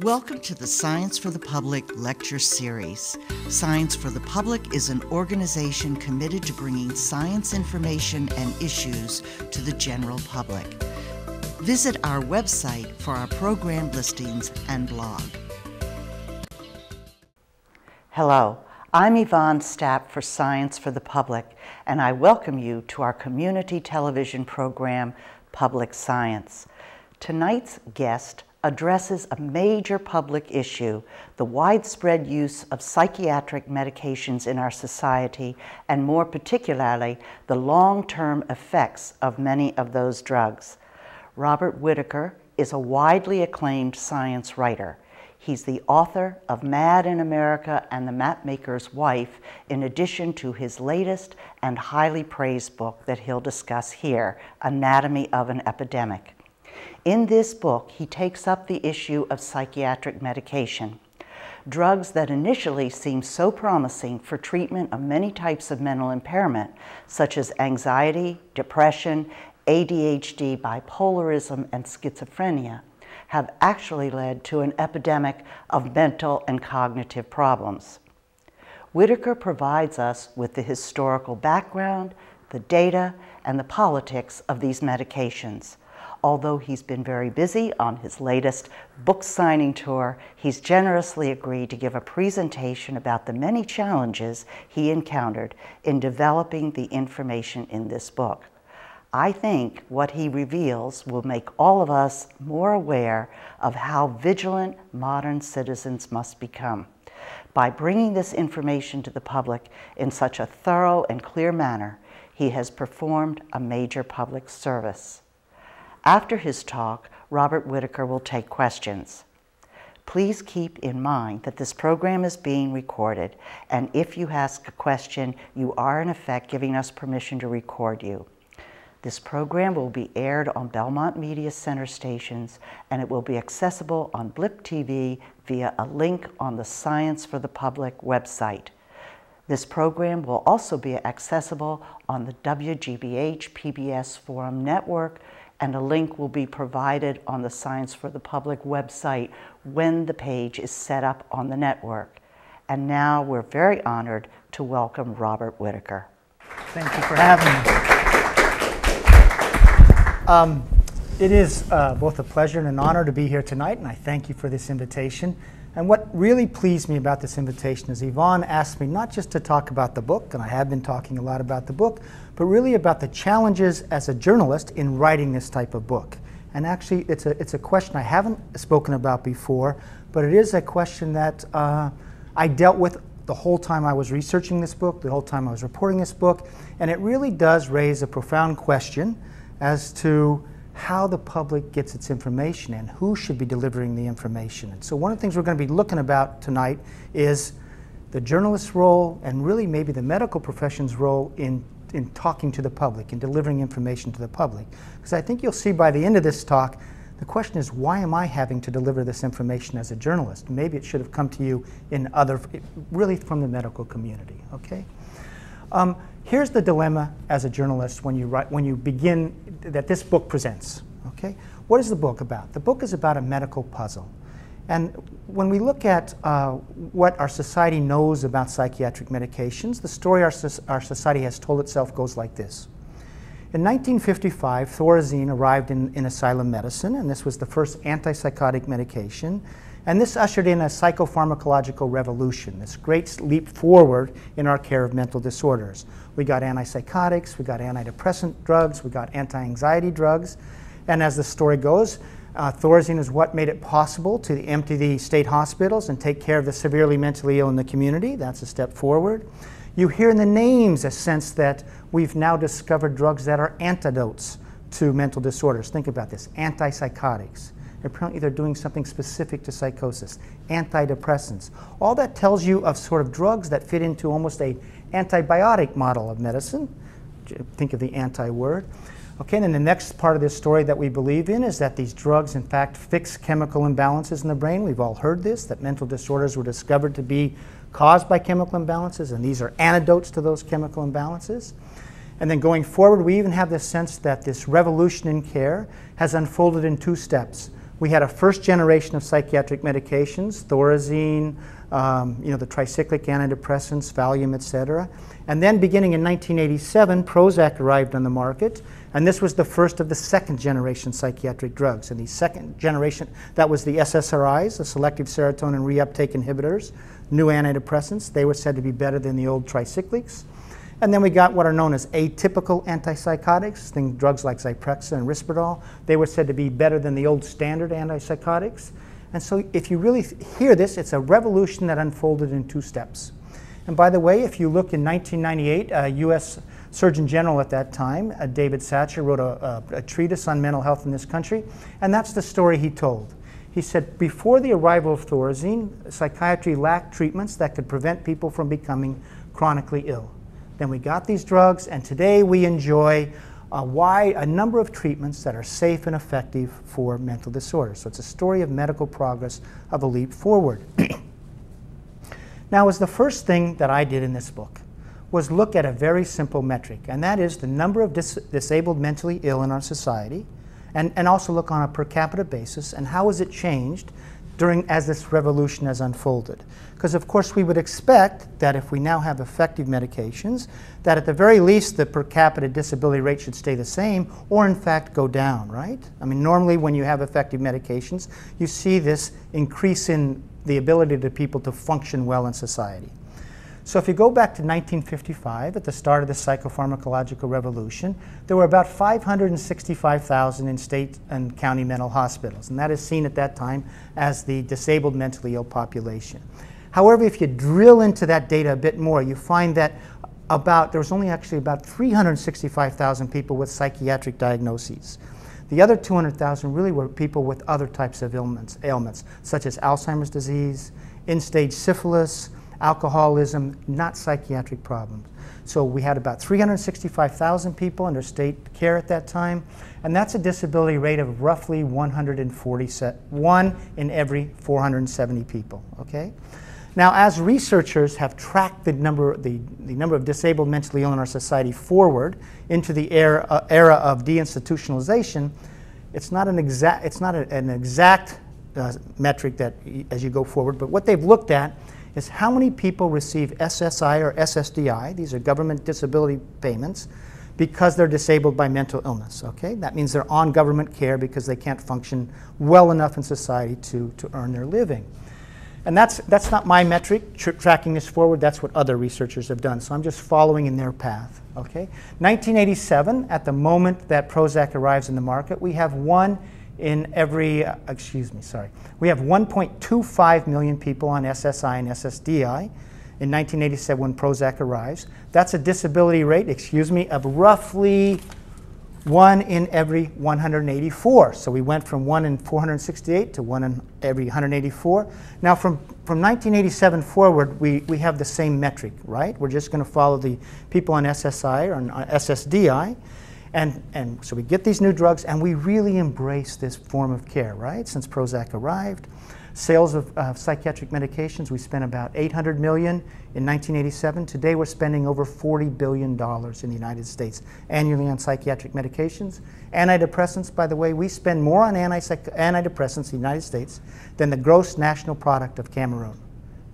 Welcome to the Science for the Public lecture series. Science for the Public is an organization committed to bringing science information and issues to the general public. Visit our website for our program listings and blog. Hello, I'm Yvonne Stapp for Science for the Public, and I welcome you to our community television program, Public Science. Tonight's guest addresses a major public issue the widespread use of psychiatric medications in our society, and more particularly, the long term effects of many of those drugs. Robert Whitaker is a widely acclaimed science writer. He's the author of Mad in America and the Mapmaker's Wife, in addition to his latest and highly praised book that he'll discuss here Anatomy of an Epidemic. In this book, he takes up the issue of psychiatric medication. Drugs that initially seem so promising for treatment of many types of mental impairment, such as anxiety, depression, ADHD, bipolarism, and schizophrenia, have actually led to an epidemic of mental and cognitive problems. Whitaker provides us with the historical background, the data, and the politics of these medications Although he's been very busy on his latest book signing tour, he's generously agreed to give a presentation about the many challenges he encountered in developing the information in this book. I think what he reveals will make all of us more aware of how vigilant modern citizens must become. By bringing this information to the public in such a thorough and clear manner, he has performed a major public service. After his talk, Robert Whitaker will take questions. Please keep in mind that this program is being recorded, and if you ask a question, you are in effect giving us permission to record you. This program will be aired on Belmont Media Center stations, and it will be accessible on Blip TV via a link on the Science for the Public website. This program will also be accessible on the WGBH PBS Forum Network and a link will be provided on the Science for the Public website when the page is set up on the network. And now we're very honored to welcome Robert Whitaker. Thank you for having me. Um, it is uh, both a pleasure and an honor to be here tonight, and I thank you for this invitation. And what really pleased me about this invitation is Yvonne asked me not just to talk about the book, and I have been talking a lot about the book, but really about the challenges as a journalist in writing this type of book. And actually, it's a, it's a question I haven't spoken about before, but it is a question that uh, I dealt with the whole time I was researching this book, the whole time I was reporting this book, and it really does raise a profound question as to how the public gets its information and who should be delivering the information. And so one of the things we're going to be looking about tonight is the journalist's role and really maybe the medical profession's role in, in talking to the public and delivering information to the public. Because I think you'll see by the end of this talk, the question is why am I having to deliver this information as a journalist? Maybe it should have come to you in other, really from the medical community, okay? Um, here's the dilemma as a journalist when you, write, when you begin, that this book presents. Okay? What is the book about? The book is about a medical puzzle. And when we look at uh, what our society knows about psychiatric medications, the story our, our society has told itself goes like this. In 1955, Thorazine arrived in, in asylum medicine, and this was the first antipsychotic medication and this ushered in a psychopharmacological revolution, this great leap forward in our care of mental disorders. We got antipsychotics, we got antidepressant drugs, we got anti anxiety drugs. And as the story goes, uh, Thorazine is what made it possible to empty the state hospitals and take care of the severely mentally ill in the community. That's a step forward. You hear in the names a sense that we've now discovered drugs that are antidotes to mental disorders. Think about this antipsychotics, apparently they're doing something specific to psychosis. Antidepressants. All that tells you of sort of drugs that fit into almost a antibiotic model of medicine. Think of the anti word. Okay, and then the next part of this story that we believe in is that these drugs, in fact, fix chemical imbalances in the brain. We've all heard this, that mental disorders were discovered to be caused by chemical imbalances, and these are antidotes to those chemical imbalances. And then going forward, we even have this sense that this revolution in care has unfolded in two steps. We had a first generation of psychiatric medications, Thorazine, um, you know, the tricyclic antidepressants, Valium, et cetera. And then beginning in 1987, Prozac arrived on the market, and this was the first of the second generation psychiatric drugs. And the second generation, that was the SSRIs, the selective serotonin reuptake inhibitors, new antidepressants. They were said to be better than the old tricyclics. And then we got what are known as atypical antipsychotics, things, drugs like Zyprexa and Risperdal. They were said to be better than the old standard antipsychotics. And so if you really hear this, it's a revolution that unfolded in two steps. And by the way, if you look in 1998, uh, U.S. Surgeon General at that time, uh, David Satcher, wrote a, a, a treatise on mental health in this country, and that's the story he told. He said, before the arrival of Thorazine, psychiatry lacked treatments that could prevent people from becoming chronically ill. Then we got these drugs, and today we enjoy a, wide, a number of treatments that are safe and effective for mental disorders. So it's a story of medical progress of a leap forward. now, was the first thing that I did in this book was look at a very simple metric, and that is the number of dis disabled mentally ill in our society, and, and also look on a per capita basis, and how has it changed during as this revolution has unfolded. Because of course we would expect that if we now have effective medications, that at the very least the per capita disability rate should stay the same or in fact go down, right? I mean normally when you have effective medications, you see this increase in the ability of people to function well in society. So if you go back to 1955, at the start of the psychopharmacological revolution, there were about 565,000 in state and county mental hospitals, and that is seen at that time as the disabled mentally ill population. However, if you drill into that data a bit more, you find that about there was only actually about 365,000 people with psychiatric diagnoses. The other 200,000 really were people with other types of ailments, ailments such as Alzheimer's disease, end-stage syphilis, alcoholism, not psychiatric problems. So we had about 365,000 people under state care at that time, and that's a disability rate of roughly 140, one in every 470 people, okay? Now, as researchers have tracked the number, the, the number of disabled mentally ill in our society forward into the era, uh, era of deinstitutionalization, it's not an exact, it's not a, an exact uh, metric that as you go forward, but what they've looked at is how many people receive SSI or SSDI, these are government disability payments, because they're disabled by mental illness, okay? That means they're on government care because they can't function well enough in society to, to earn their living. And that's, that's not my metric, tr tracking this forward, that's what other researchers have done. So I'm just following in their path, okay? 1987, at the moment that Prozac arrives in the market, we have one in every, uh, excuse me, sorry. We have 1.25 million people on SSI and SSDI in 1987 when Prozac arrives. That's a disability rate, excuse me, of roughly one in every 184. So we went from one in 468 to one in every 184. Now from, from 1987 forward, we, we have the same metric, right? We're just going to follow the people on SSI or on SSDI. And, and so we get these new drugs and we really embrace this form of care, right? Since Prozac arrived. Sales of uh, psychiatric medications, we spent about 800 million in 1987. Today we're spending over 40 billion dollars in the United States annually on psychiatric medications. Antidepressants, by the way, we spend more on antidepressants in the United States than the gross national product of Cameroon.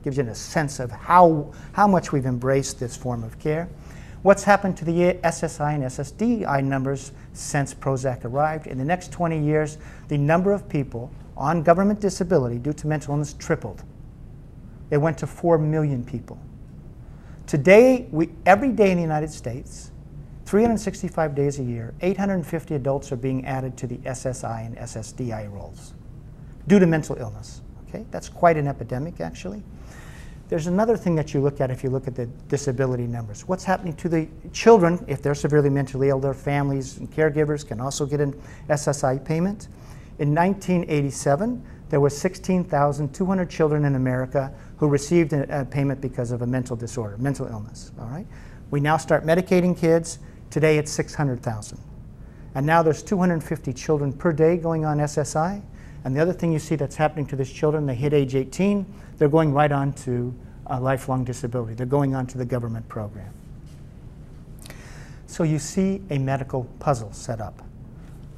Gives you a sense of how, how much we've embraced this form of care. What's happened to the SSI and SSDI numbers since Prozac arrived? In the next 20 years, the number of people on government disability due to mental illness tripled. It went to 4 million people. Today, we, every day in the United States, 365 days a year, 850 adults are being added to the SSI and SSDI rolls due to mental illness. Okay? That's quite an epidemic, actually. There's another thing that you look at if you look at the disability numbers. What's happening to the children if they're severely mentally ill? Their families and caregivers can also get an SSI payment. In 1987, there were 16,200 children in America who received a, payment because of a mental disorder, mental illness. All right. We now start medicating kids. Today it's 600,000. And now there's 250 children per day going on SSI. And the other thing you see that's happening to these children, they hit age 18, they're going right on to a lifelong disability. They're going on to the government program. So you see a medical puzzle set up.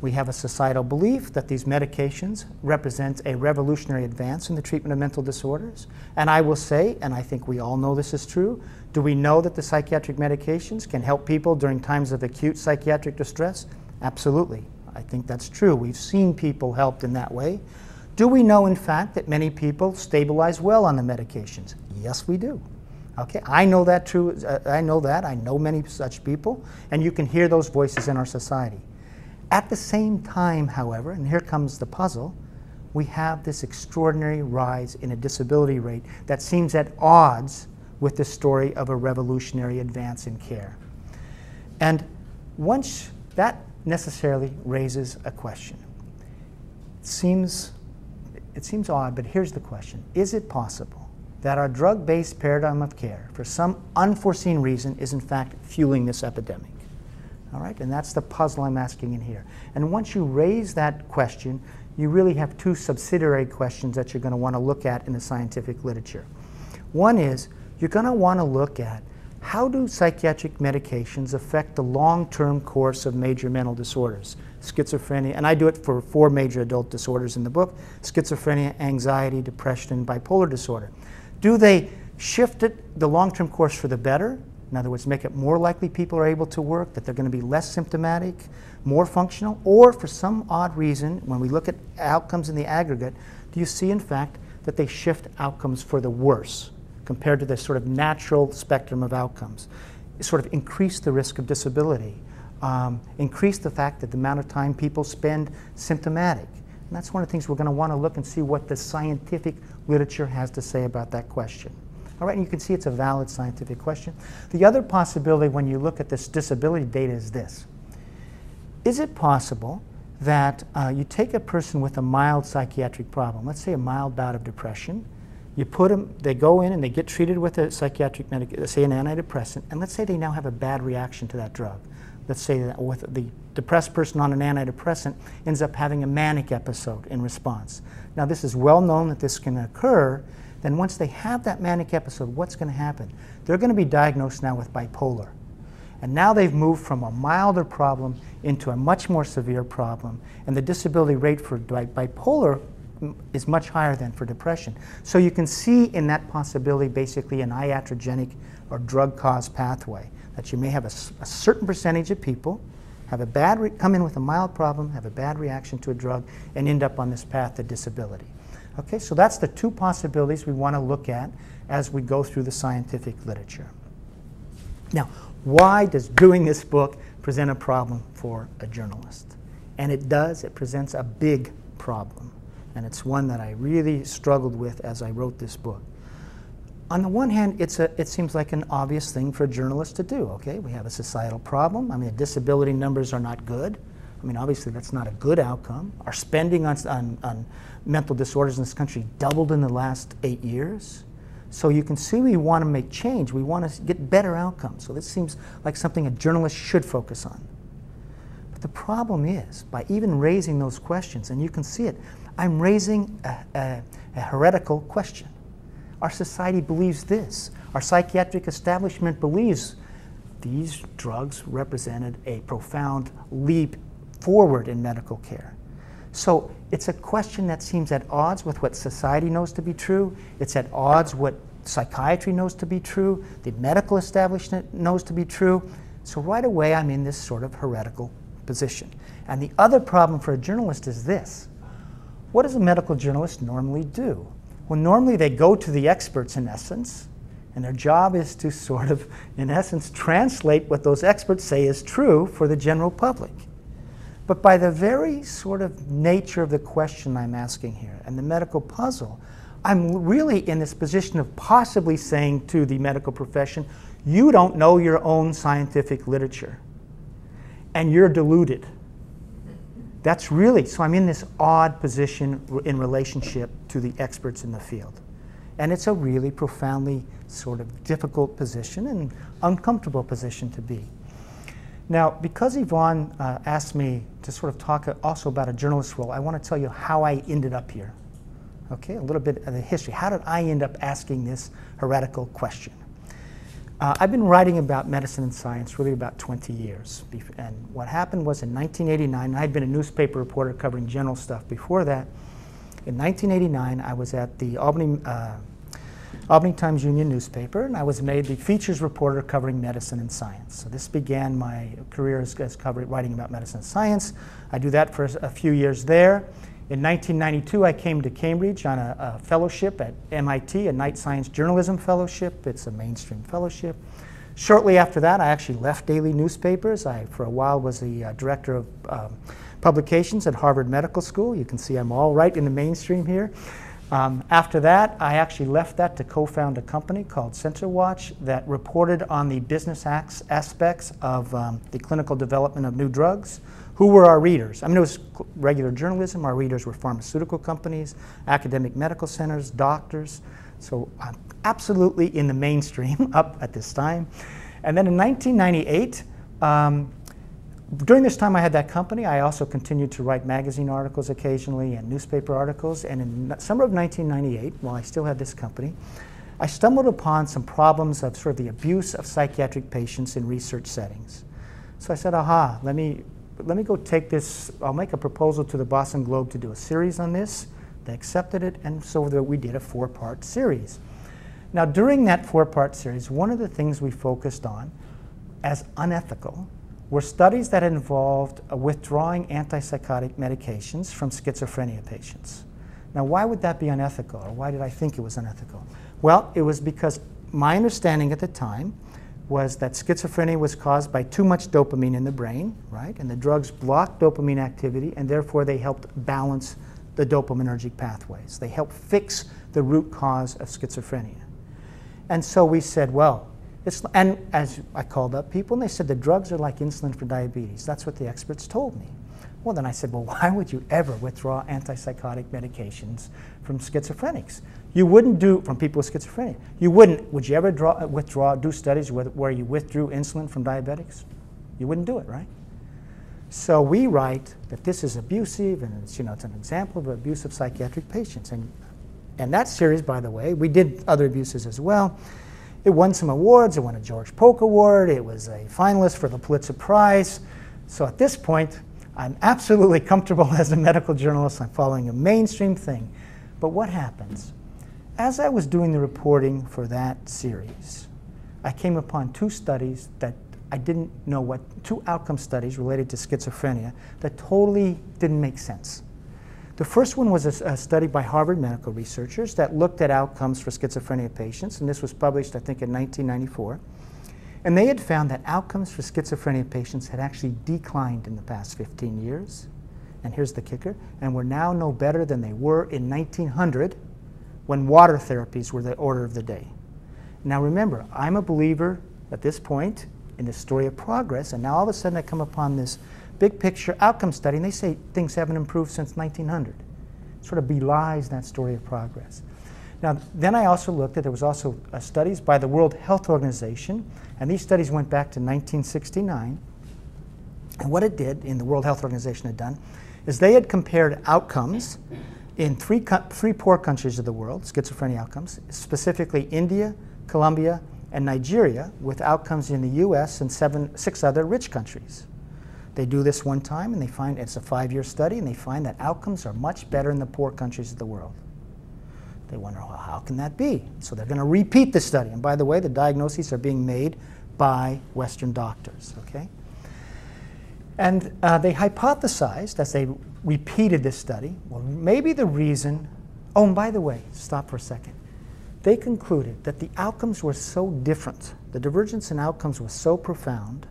We have a societal belief that these medications represent a revolutionary advance in the treatment of mental disorders. And I will say, and I think we all know this is true, do we know that the psychiatric medications can help people during times of acute psychiatric distress? Absolutely. I think that's true. We've seen people helped in that way. Do we know, in fact, that many people stabilize well on the medications? Yes, we do. Okay, I know that true. Uh, I know that. I know many such people, and you can hear those voices in our society. At the same time, however, and here comes the puzzle, we have this extraordinary rise in a disability rate that seems at odds with the story of a revolutionary advance in care. And once that necessarily raises a question. It seems, it seems odd, but here's the question Is it possible that our drug based paradigm of care, for some unforeseen reason, is in fact fueling this epidemic? All right, and that's the puzzle I'm asking in here. And once you raise that question, you really have two subsidiary questions that you're going to want to look at in the scientific literature. One is you're going to want to look at how do psychiatric medications affect the long-term course of major mental disorders? Schizophrenia, and I do it for four major adult disorders in the book, schizophrenia, anxiety, depression, and bipolar disorder. Do they shift it, the long-term course for the better? In other words, make it more likely people are able to work, that they're going to be less symptomatic, more functional? Or for some odd reason, when we look at outcomes in the aggregate, do you see in fact that they shift outcomes for the worse? compared to the sort of natural spectrum of outcomes. sort of increase the risk of disability, um, increase the fact that the amount of time people spend symptomatic. And that's one of the things we're going to want to look and see what the scientific literature has to say about that question. All right, and you can see it's a valid scientific question. The other possibility when you look at this disability data is this. Is it possible that uh, you take a person with a mild psychiatric problem, let's say a mild bout of depression, you put them, they go in and they get treated with a psychiatric medication, say an antidepressant, and let's say they now have a bad reaction to that drug. Let's say that with the depressed person on an antidepressant ends up having a manic episode in response. Now, this is well known that this can occur. Then, once they have that manic episode, what's going to happen? They're going to be diagnosed now with bipolar. And now they've moved from a milder problem into a much more severe problem. And the disability rate for bipolar is much higher than for depression. So you can see in that possibility basically an iatrogenic or drug cause pathway that you may have a, a certain percentage of people have a bad come in with a mild problem, have a bad reaction to a drug, and end up on this path to disability. Okay, so that's the two possibilities we want to look at as we go through the scientific literature. Now, why does doing this book present a problem for a journalist? And it does, it presents a big problem and it's one that I really struggled with as I wrote this book. On the one hand, it's a, it seems like an obvious thing for a journalist to do. Okay, we have a societal problem. I mean, the disability numbers are not good. I mean, obviously, that's not a good outcome. Our spending on, on, on mental disorders in this country doubled in the last eight years. So you can see we want to make change. We want to get better outcomes. So this seems like something a journalist should focus on. But the problem is, by even raising those questions, and you can see it, I'm raising a, a, a heretical question. Our society believes this. Our psychiatric establishment believes these drugs represented a profound leap forward in medical care. So it's a question that seems at odds with what society knows to be true. It's at odds what psychiatry knows to be true, the medical establishment knows to be true. So right away, I'm in this sort of heretical position. And the other problem for a journalist is this what does a medical journalist normally do? Well, normally they go to the experts in essence, and their job is to sort of, in essence, translate what those experts say is true for the general public. But by the very sort of nature of the question I'm asking here and the medical puzzle, I'm really in this position of possibly saying to the medical profession, you don't know your own scientific literature, and you're deluded. That's really, so I'm in this odd position in relationship to the experts in the field. And it's a really profoundly sort of difficult position and uncomfortable position to be. Now, because Yvonne uh, asked me to sort of talk also about a journalist role, I want to tell you how I ended up here. Okay, a little bit of the history. How did I end up asking this heretical question? Uh, I've been writing about medicine and science really about 20 years. And what happened was in 1989, I'd been a newspaper reporter covering general stuff before that. In 1989, I was at the Albany, uh, Albany Times Union newspaper, and I was made the features reporter covering medicine and science. So this began my career as, as covering, writing about medicine and science. I do that for a few years there. In 1992, I came to Cambridge on a, a, fellowship at MIT, a Knight Science Journalism Fellowship. It's a mainstream fellowship. Shortly after that, I actually left daily newspapers. I, for a while, was the uh, director of um, publications at Harvard Medical School. You can see I'm all right in the mainstream here. Um, after that, I actually left that to co-found a company called CenterWatch that reported on the business aspects of um, the clinical development of new drugs. Who were our readers? I mean, it was regular journalism. Our readers were pharmaceutical companies, academic medical centers, doctors. So I'm absolutely in the mainstream up at this time. And then in 1998, um, during this time I had that company, I also continued to write magazine articles occasionally and newspaper articles. And in summer of 1998, while I still had this company, I stumbled upon some problems of sort of the abuse of psychiatric patients in research settings. So I said, aha, let me, let me go take this, I'll make a proposal to the Boston Globe to do a series on this. They accepted it, and so we did a four-part series. Now, during that four-part series, one of the things we focused on as unethical were studies that involved withdrawing antipsychotic medications from schizophrenia patients. Now, why would that be unethical, or why did I think it was unethical? Well, it was because my understanding at the time was that schizophrenia was caused by too much dopamine in the brain, right? And the drugs blocked dopamine activity, and therefore they helped balance the dopaminergic pathways. They helped fix the root cause of schizophrenia. And so we said, well, it's, and as I called up people, and they said the drugs are like insulin for diabetes. That's what the experts told me. Well, then I said, well, why would you ever withdraw antipsychotic medications from schizophrenics? You wouldn't do, from people with schizophrenia, you wouldn't, would you ever draw, withdraw, do studies where, where you withdrew insulin from diabetics? You wouldn't do it, right? So we write that this is abusive, and it's, you know, it's an example of abuse of psychiatric patients. And, and that series, by the way, we did other abuses as well. It won some awards. It won a George Polk Award. It was a finalist for the Pulitzer Prize. So at this point, I'm absolutely comfortable as a medical journalist. I'm following a mainstream thing. But what happens? As I was doing the reporting for that series, I came upon two studies that I didn't know what, two outcome studies related to schizophrenia that totally didn't make sense. The first one was a, a, study by Harvard medical researchers that looked at outcomes for schizophrenia patients, and this was published, I think, in 1994. And they had found that outcomes for schizophrenia patients had actually declined in the past 15 years. And here's the kicker, and were now no better than they were in 1900 when water therapies were the order of the day. Now remember, I'm a believer at this point in the story of progress, and now all of a sudden I come upon this big picture outcome study, and they say things haven't improved since 1900. It sort of belies that story of progress. Now, then I also looked at, there was also uh, studies by the World Health Organization, and these studies went back to 1969. And what it did, in the World Health Organization had done, is they had compared outcomes in three, three poor countries of the world, schizophrenia outcomes, specifically India, Colombia, and Nigeria, with outcomes in the US and seven, six other rich countries. They do this one time and they find it's a five year study and they find that outcomes are much better in the poor countries of the world. They wonder, well, how can that be? So they're going to repeat the study. And by the way, the diagnoses are being made by Western doctors, okay? And uh, they hypothesized as they repeated this study, well, maybe the reason, oh, and by the way, stop for a second. They concluded that the outcomes were so different, the divergence in outcomes was so profound,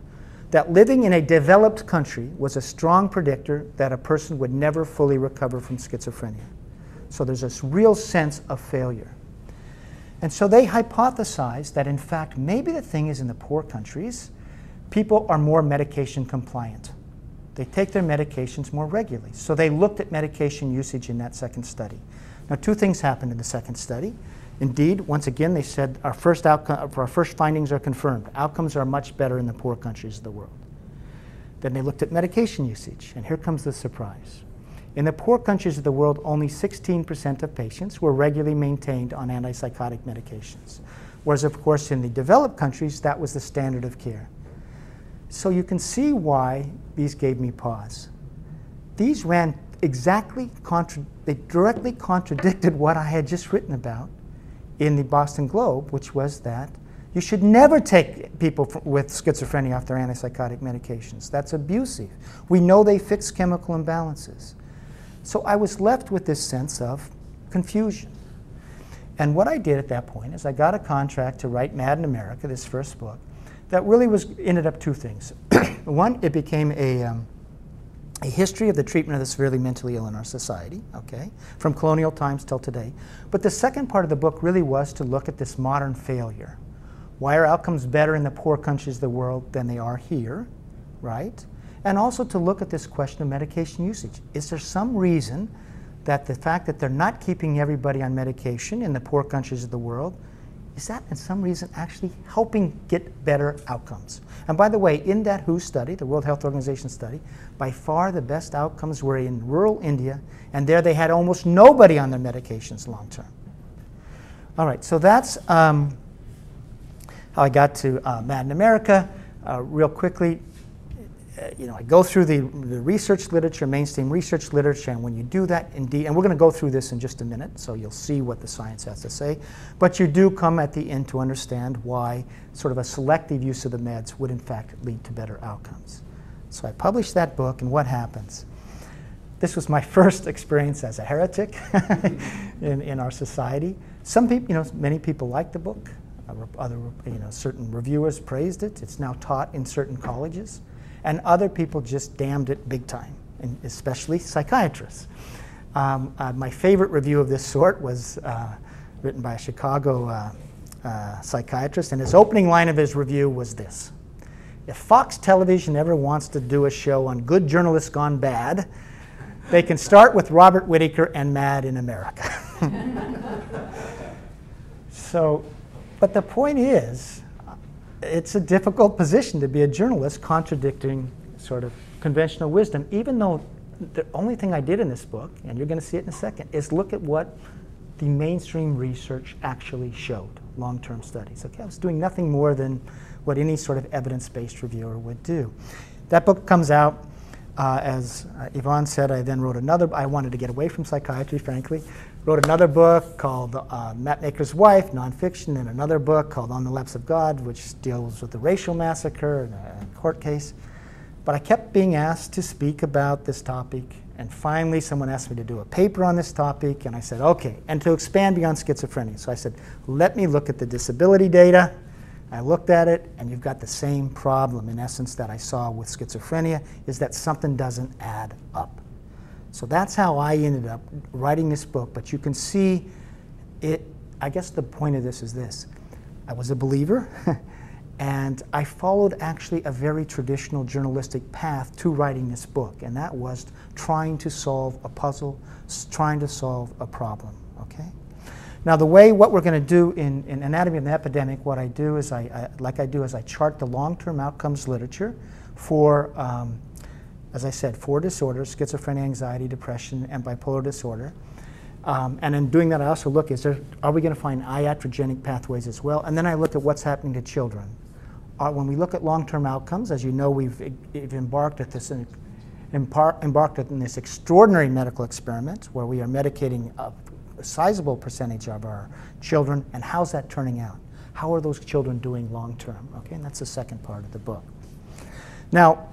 that living in a developed country was a strong predictor that a person would never fully recover from schizophrenia. So there's this real sense of failure. And so they hypothesized that, in fact, maybe the thing is in the poor countries, people are more medication compliant. They take their medications more regularly. So they looked at medication usage in that second study. Now, two things happened in the second study. Indeed, once again, they said our first, our first findings are confirmed. Outcomes are much better in the poor countries of the world. Then they looked at medication usage, and here comes the surprise. In the poor countries of the world, only 16% of patients were regularly maintained on antipsychotic medications. Whereas, of course, in the developed countries, that was the standard of care. So you can see why these gave me pause. These ran exactly, contra- they directly contradicted what I had just written about in the Boston Globe, which was that you should never take people with schizophrenia off their antipsychotic medications. That's abusive. We know they fix chemical imbalances. So I was left with this sense of confusion. And what I did at that point is I got a contract to write Mad in America, this first book, that really was ended up two things. One, it became a, um, a history of the treatment of the severely mentally ill in our society, okay, from colonial times till today. But the second part of the book really was to look at this modern failure. Why are outcomes better in the poor countries of the world than they are here, right? And also to look at this question of medication usage. Is there some reason that the fact that they're not keeping everybody on medication in the poor countries of the world is that in some reason actually helping get better outcomes. And by the way, in that WHO study, the World Health Organization study, by far the best outcomes were in rural India, and there they had almost nobody on their medications long term. All right, so that's um, how I got to uh, Mad in America. Uh, real quickly, Uh, you know, I go through the, the research literature, mainstream research literature, and when you do that, indeed, and we're going to go through this in just a minute, so you'll see what the science has to say, but you do come at the end to understand why sort of a selective use of the meds would in fact lead to better outcomes. So I published that book, and what happens? This was my first experience as a heretic in, in our society. Some people, you know, many people liked the book. Other, you know, certain reviewers praised it. It's now taught in certain colleges and other people just damned it big time, and especially psychiatrists. Um, uh, my favorite review of this sort was uh, written by a Chicago uh, uh, psychiatrist, and his opening line of his review was this If Fox Television ever wants to do a show on good journalists gone bad, they can start with Robert Whitaker and Mad in America. so, but the point is, it's a difficult position to be a journalist contradicting sort of conventional wisdom, even though the only thing I did in this book, and you're going to see it in a second, is look at what the mainstream research actually showed, long term studies. Okay, I was doing nothing more than what any sort of evidence based reviewer would do. That book comes out. Uh, as uh, Yvonne said, I then wrote another. I wanted to get away from psychiatry, frankly wrote another book called uh, Mapmaker's Wife, nonfiction, and another book called On the Laps of God, which deals with the racial massacre and a court case. But I kept being asked to speak about this topic, and finally someone asked me to do a paper on this topic, and I said, okay, and to expand beyond schizophrenia. So I said, let me look at the disability data. I looked at it, and you've got the same problem, in essence, that I saw with schizophrenia, is that something doesn't add up. So that's how I ended up writing this book. But you can see it, I guess the point of this is this I was a believer, and I followed actually a very traditional journalistic path to writing this book, and that was trying to solve a puzzle, trying to solve a problem. Okay? Now, the way what we're going to do in, in Anatomy of an Epidemic, what I do is I, I like I do is I chart the long-term outcomes literature for um, as I said, four disorders schizophrenia, anxiety, depression, and bipolar disorder. Um, and in doing that, I also look, is there, are we going to find iatrogenic pathways as well? And then I look at what's happening to children. Uh, when we look at long-term outcomes, as you know, we've, we've embarked at this embarked in this extraordinary medical experiment where we are medicating a, a sizable percentage of our children, and how's that turning out? How are those children doing long term? Okay, and that's the second part of the book. Now,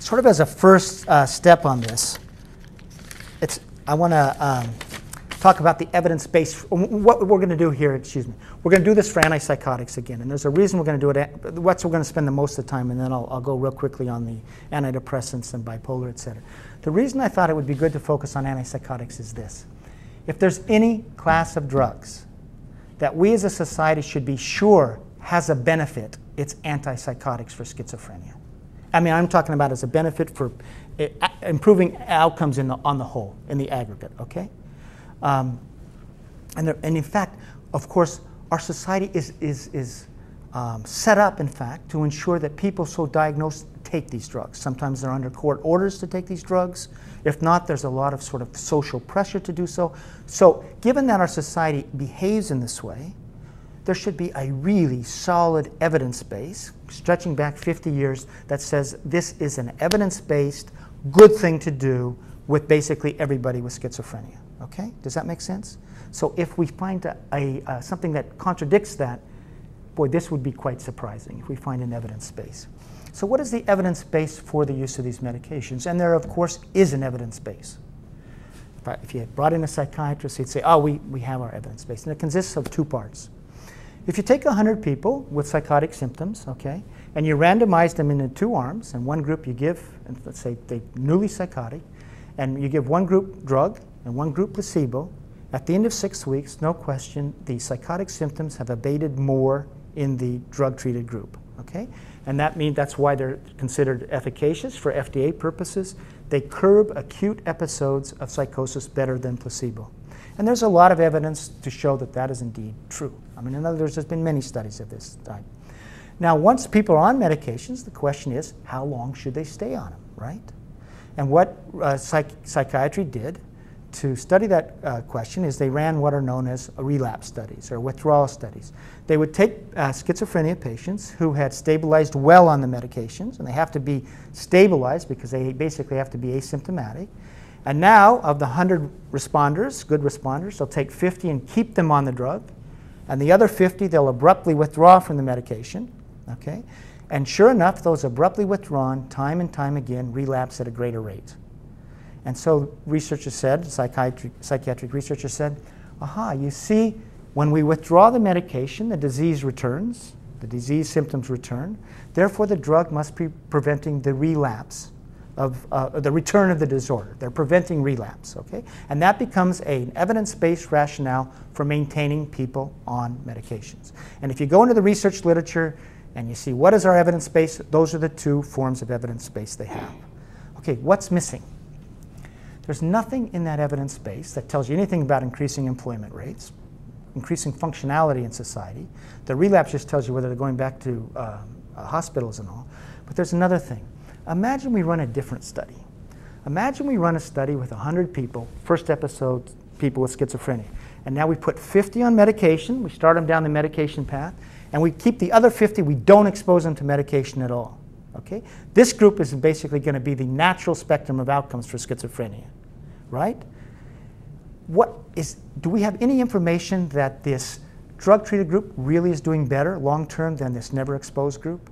sort of as a first uh, step on this, it's, I want to um, talk about the evidence-based, what we're going to do here, excuse me. We're going to do this for antipsychotics again, and there's a reason we're going to do it, what's we're going to spend the most of the time, and then I'll, I'll go real quickly on the antidepressants and bipolar, et cetera. The reason I thought it would be good to focus on antipsychotics is this. If there's any class of drugs that we as a society should be sure has a benefit, it's antipsychotics for schizophrenia. I mean, I'm talking about as a benefit for eh, improving outcomes in the, on the whole, in the aggregate, okay? Um, and, there, and in fact, of course, our society is, is, is um, set up, in fact, to ensure that people so diagnosed take these drugs. Sometimes they're under court orders to take these drugs. If not, there's a lot of sort of social pressure to do so. So, given that our society behaves in this way, there should be a really solid evidence base, stretching back 50 years, that says this is an evidence based, good thing to do with basically everybody with schizophrenia. Okay? Does that make sense? So if we find a, a, uh, something that contradicts that, boy, this would be quite surprising if we find an evidence base. So what is the evidence base for the use of these medications? And there, of course, is an evidence base. If you had brought in a psychiatrist, he'd say, oh, we, we have our evidence base. And it consists of two parts. If you take 100 people with psychotic symptoms, okay, and you randomize them into two arms, and one group you give, let's say they newly psychotic, and you give one group drug and one group placebo, at the end of six weeks, no question, the psychotic symptoms have abated more in the drug-treated group. Okay, and that means that's why they're considered efficacious for FDA purposes. They curb acute episodes of psychosis better than placebo. And there's a lot of evidence to show that that is indeed true. I mean, in other words, there's been many studies of this type. Now, once people are on medications, the question is, how long should they stay on them, right? And what uh, psych psychiatry did to study that uh, question is they ran what are known as relapse studies or withdrawal studies. They would take uh, schizophrenia patients who had stabilized well on the medications, and they have to be stabilized because they basically have to be asymptomatic. And now, of the 100 responders, good responders, they'll take 50 and keep them on the drug, and the other 50 they'll abruptly withdraw from the medication. Okay? And sure enough, those abruptly withdrawn, time and time again, relapse at a greater rate. And so researchers said, psychiatric, psychiatric researchers said, aha, you see, when we withdraw the medication, the disease returns, the disease symptoms return. Therefore, the drug must be preventing the relapse of uh, the return of the disorder. They're preventing relapse, okay? And that becomes an evidence-based rationale for maintaining people on medications. And if you go into the research literature and you see what is our evidence base, those are the two forms of evidence base they have. Okay, what's missing? There's nothing in that evidence base that tells you anything about increasing employment rates, increasing functionality in society. The relapse just tells you whether they're going back to uh, uh, hospitals and all. But there's another thing. Imagine we run a different study. Imagine we run a study with 100 people, first episode, people with schizophrenia. And now we put 50 on medication, we start them down the medication path, and we keep the other 50, we don't expose them to medication at all. Okay? This group is basically going to be the natural spectrum of outcomes for schizophrenia right? What is, do we have any information that this drug treated group really is doing better long term than this never exposed group?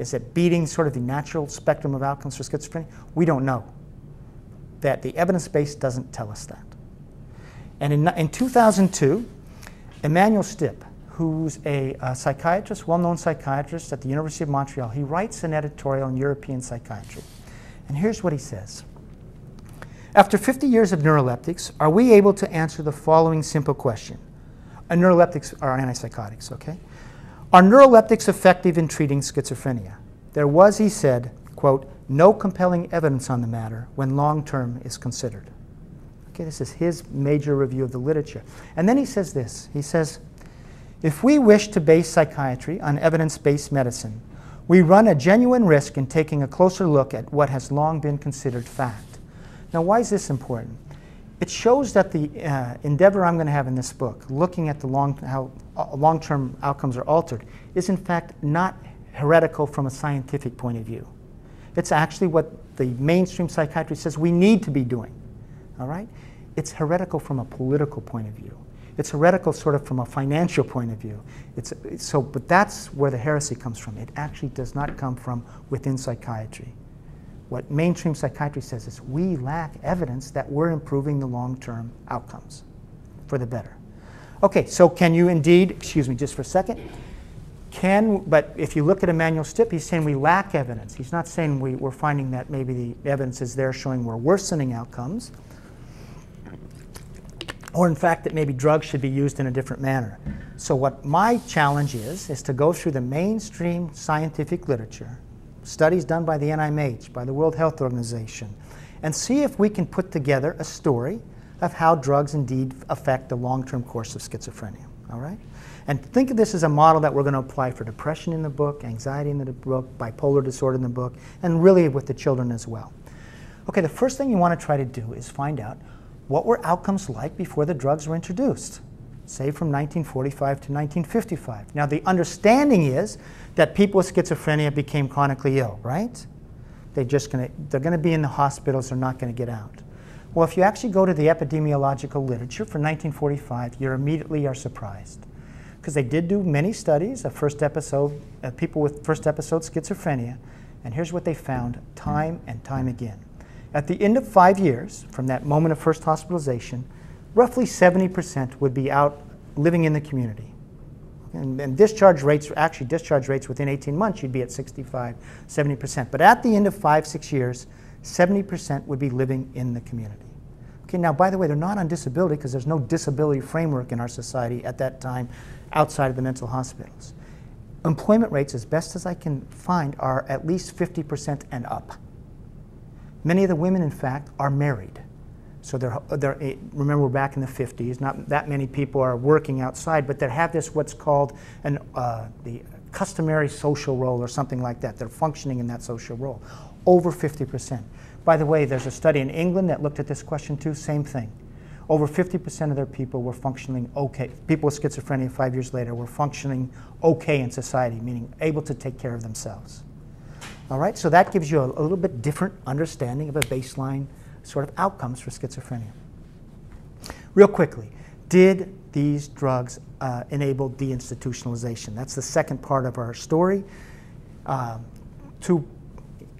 Is it beating sort of the natural spectrum of outcomes for schizophrenia? We don't know. That the evidence base doesn't tell us that. And in, in 2002, Emmanuel Stip, who's a, a psychiatrist, well known psychiatrist at the University of Montreal, he writes an editorial in European psychiatry. And here's what he says after 50 years of neuroleptics, are we able to answer the following simple question? And neuroleptics are antipsychotics, okay? Are neuroleptics effective in treating schizophrenia? There was, he said, quote, no compelling evidence on the matter when long term is considered. Okay, this is his major review of the literature. And then he says this he says, if we wish to base psychiatry on evidence based medicine, we run a genuine risk in taking a closer look at what has long been considered fact. Now, why is this important? It shows that the uh, endeavor I'm going to have in this book, looking at the long, how Uh, long-term outcomes are altered, is in fact not heretical from a scientific point of view. It's actually what the mainstream psychiatry says we need to be doing. All right? It's heretical from a political point of view. It's heretical sort of from a financial point of view. It's, so, but that's where the heresy comes from. It actually does not come from within psychiatry what mainstream psychiatry says is we lack evidence that we're improving the long-term outcomes for the better. Okay, so can you indeed, excuse me just for a second, can, but if you look at Emmanuel Stip, he's saying we lack evidence. He's not saying we, we're finding that maybe the evidence is there showing we're worsening outcomes, or in fact that maybe drugs should be used in a different manner. So what my challenge is, is to go through the mainstream scientific literature studies done by the NIMH, by the World Health Organization, and see if we can put together a story of how drugs indeed affect the long-term course of schizophrenia. All right? And think of this as a model that we're going to apply for depression in the book, anxiety in the book, bipolar disorder in the book, and really with the children as well. Okay, the first thing you want to try to do is find out what were outcomes like before the drugs were introduced. say from 1945 to 1955. Now, the understanding is that people with schizophrenia became chronically ill, right? They're just going to, they're going to be in the hospitals, they're not going to get out. Well, if you actually go to the epidemiological literature for 1945, you immediately are surprised. Because they did do many studies of first episode, uh, people with first episode schizophrenia, and here's what they found time and time again. At the end of five years, from that moment of first hospitalization, roughly 70% would be out living in the community. And, and, discharge rates, actually discharge rates within 18 months, you'd be at 65, 70%. But at the end of five, six years, 70% would be living in the community. Okay, now by the way, they're not on disability because there's no disability framework in our society at that time outside of the mental hospitals. Employment rates, as best as I can find, are at least 50% and up. Many of the women, in fact, are married. So they're, they're, eh, remember, we're back in the 50s. Not that many people are working outside, but they have this what's called an, uh, the customary social role or something like that. They're functioning in that social role. Over 50%. By the way, there's a study in England that looked at this question too, same thing. Over 50% of their people were functioning okay. People with schizophrenia five years later were functioning okay in society, meaning able to take care of themselves. All right, so that gives you a, a little bit different understanding of a baseline sort of outcomes for schizophrenia. Real quickly, did these drugs uh, enable deinstitutionalization? That's the second part of our story. Um, two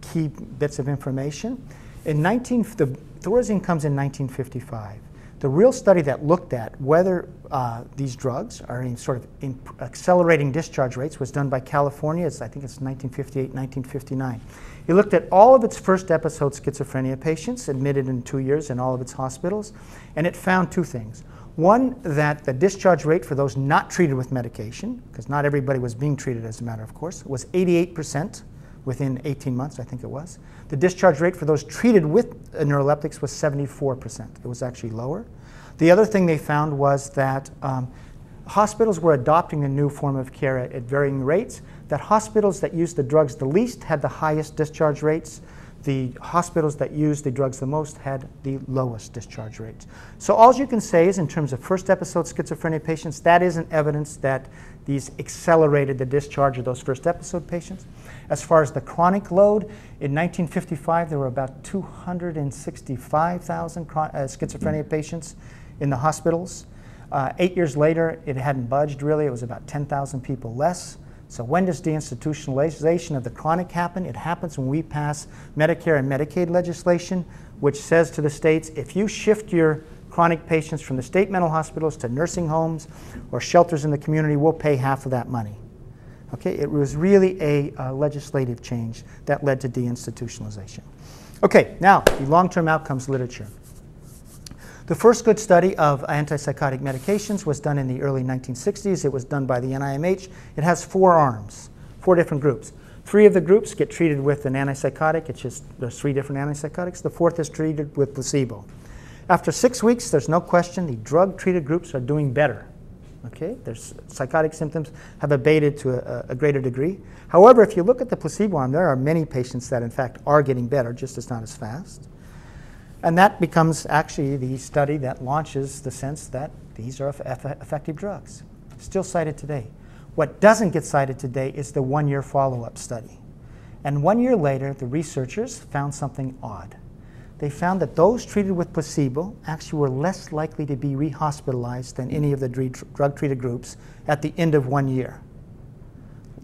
key bits of information. In 19, the Thorazine comes in 1955. The real study that looked at whether uh, these drugs are in sort of in accelerating discharge rates was done by California. It's, I think it's 1958, 1959. He looked at all of its first episode schizophrenia patients admitted in two years in all of its hospitals, and it found two things. One, that the discharge rate for those not treated with medication, because not everybody was being treated as a matter of course, was 88% within 18 months, I think it was. The discharge rate for those treated with neuroleptics was 74%. It was actually lower. The other thing they found was that um, hospitals were adopting a new form of care at, at varying rates, that hospitals that used the drugs the least had the highest discharge rates. The hospitals that used the drugs the most had the lowest discharge rates. So all you can say is in terms of first episode schizophrenia patients, that isn't evidence that these accelerated the discharge of those first episode patients. As far as the chronic load, in 1955 there were about 265,000 uh, schizophrenia patients in the hospitals. Uh, eight years later, it hadn't budged really. It was about 10,000 people less. So when does deinstitutionalization of the chronic happen? It happens when we pass Medicare and Medicaid legislation, which says to the states, if you shift your chronic patients from the state mental hospitals to nursing homes or shelters in the community, we'll pay half of that money. Okay, it was really a uh, legislative change that led to deinstitutionalization. Okay, now the long-term outcomes literature. The first good study of antipsychotic medications was done in the early 1960s. It was done by the NIMH. It has four arms, four different groups. Three of the groups get treated with an antipsychotic. It's just there's three different antipsychotics. The fourth is treated with placebo. After six weeks, there's no question the drug-treated groups are doing better. Okay, their psychotic symptoms have abated to a, a, greater degree. However, if you look at the placebo arm, there are many patients that in fact are getting better, just as not as fast. And that becomes actually the study that launches the sense that these are effective drugs. Still cited today. What doesn't get cited today is the one year follow up study. And one year later, the researchers found something odd. They found that those treated with placebo actually were less likely to be rehospitalized than any of the drug treated groups at the end of one year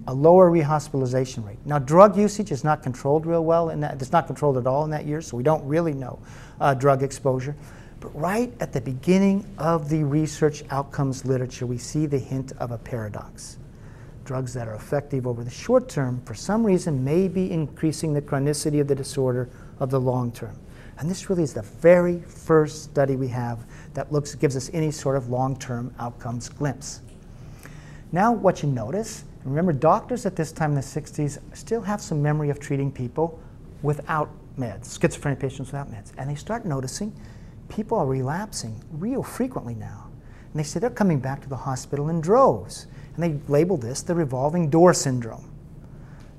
a lower rehospitalization rate. Now, drug usage is not controlled real well in that, it's not controlled at all in that year, so we don't really know uh, drug exposure. But right at the beginning of the research outcomes literature, we see the hint of a paradox. Drugs that are effective over the short term, for some reason, may be increasing the chronicity of the disorder of the long term. And this really is the very first study we have that looks, gives us any sort of long term outcomes glimpse. Now, what you notice Remember, doctors at this time in the 60s still have some memory of treating people without meds, schizophrenic patients without meds. And they start noticing people are relapsing real frequently now. And they say they're coming back to the hospital in droves. And they label this the revolving door syndrome.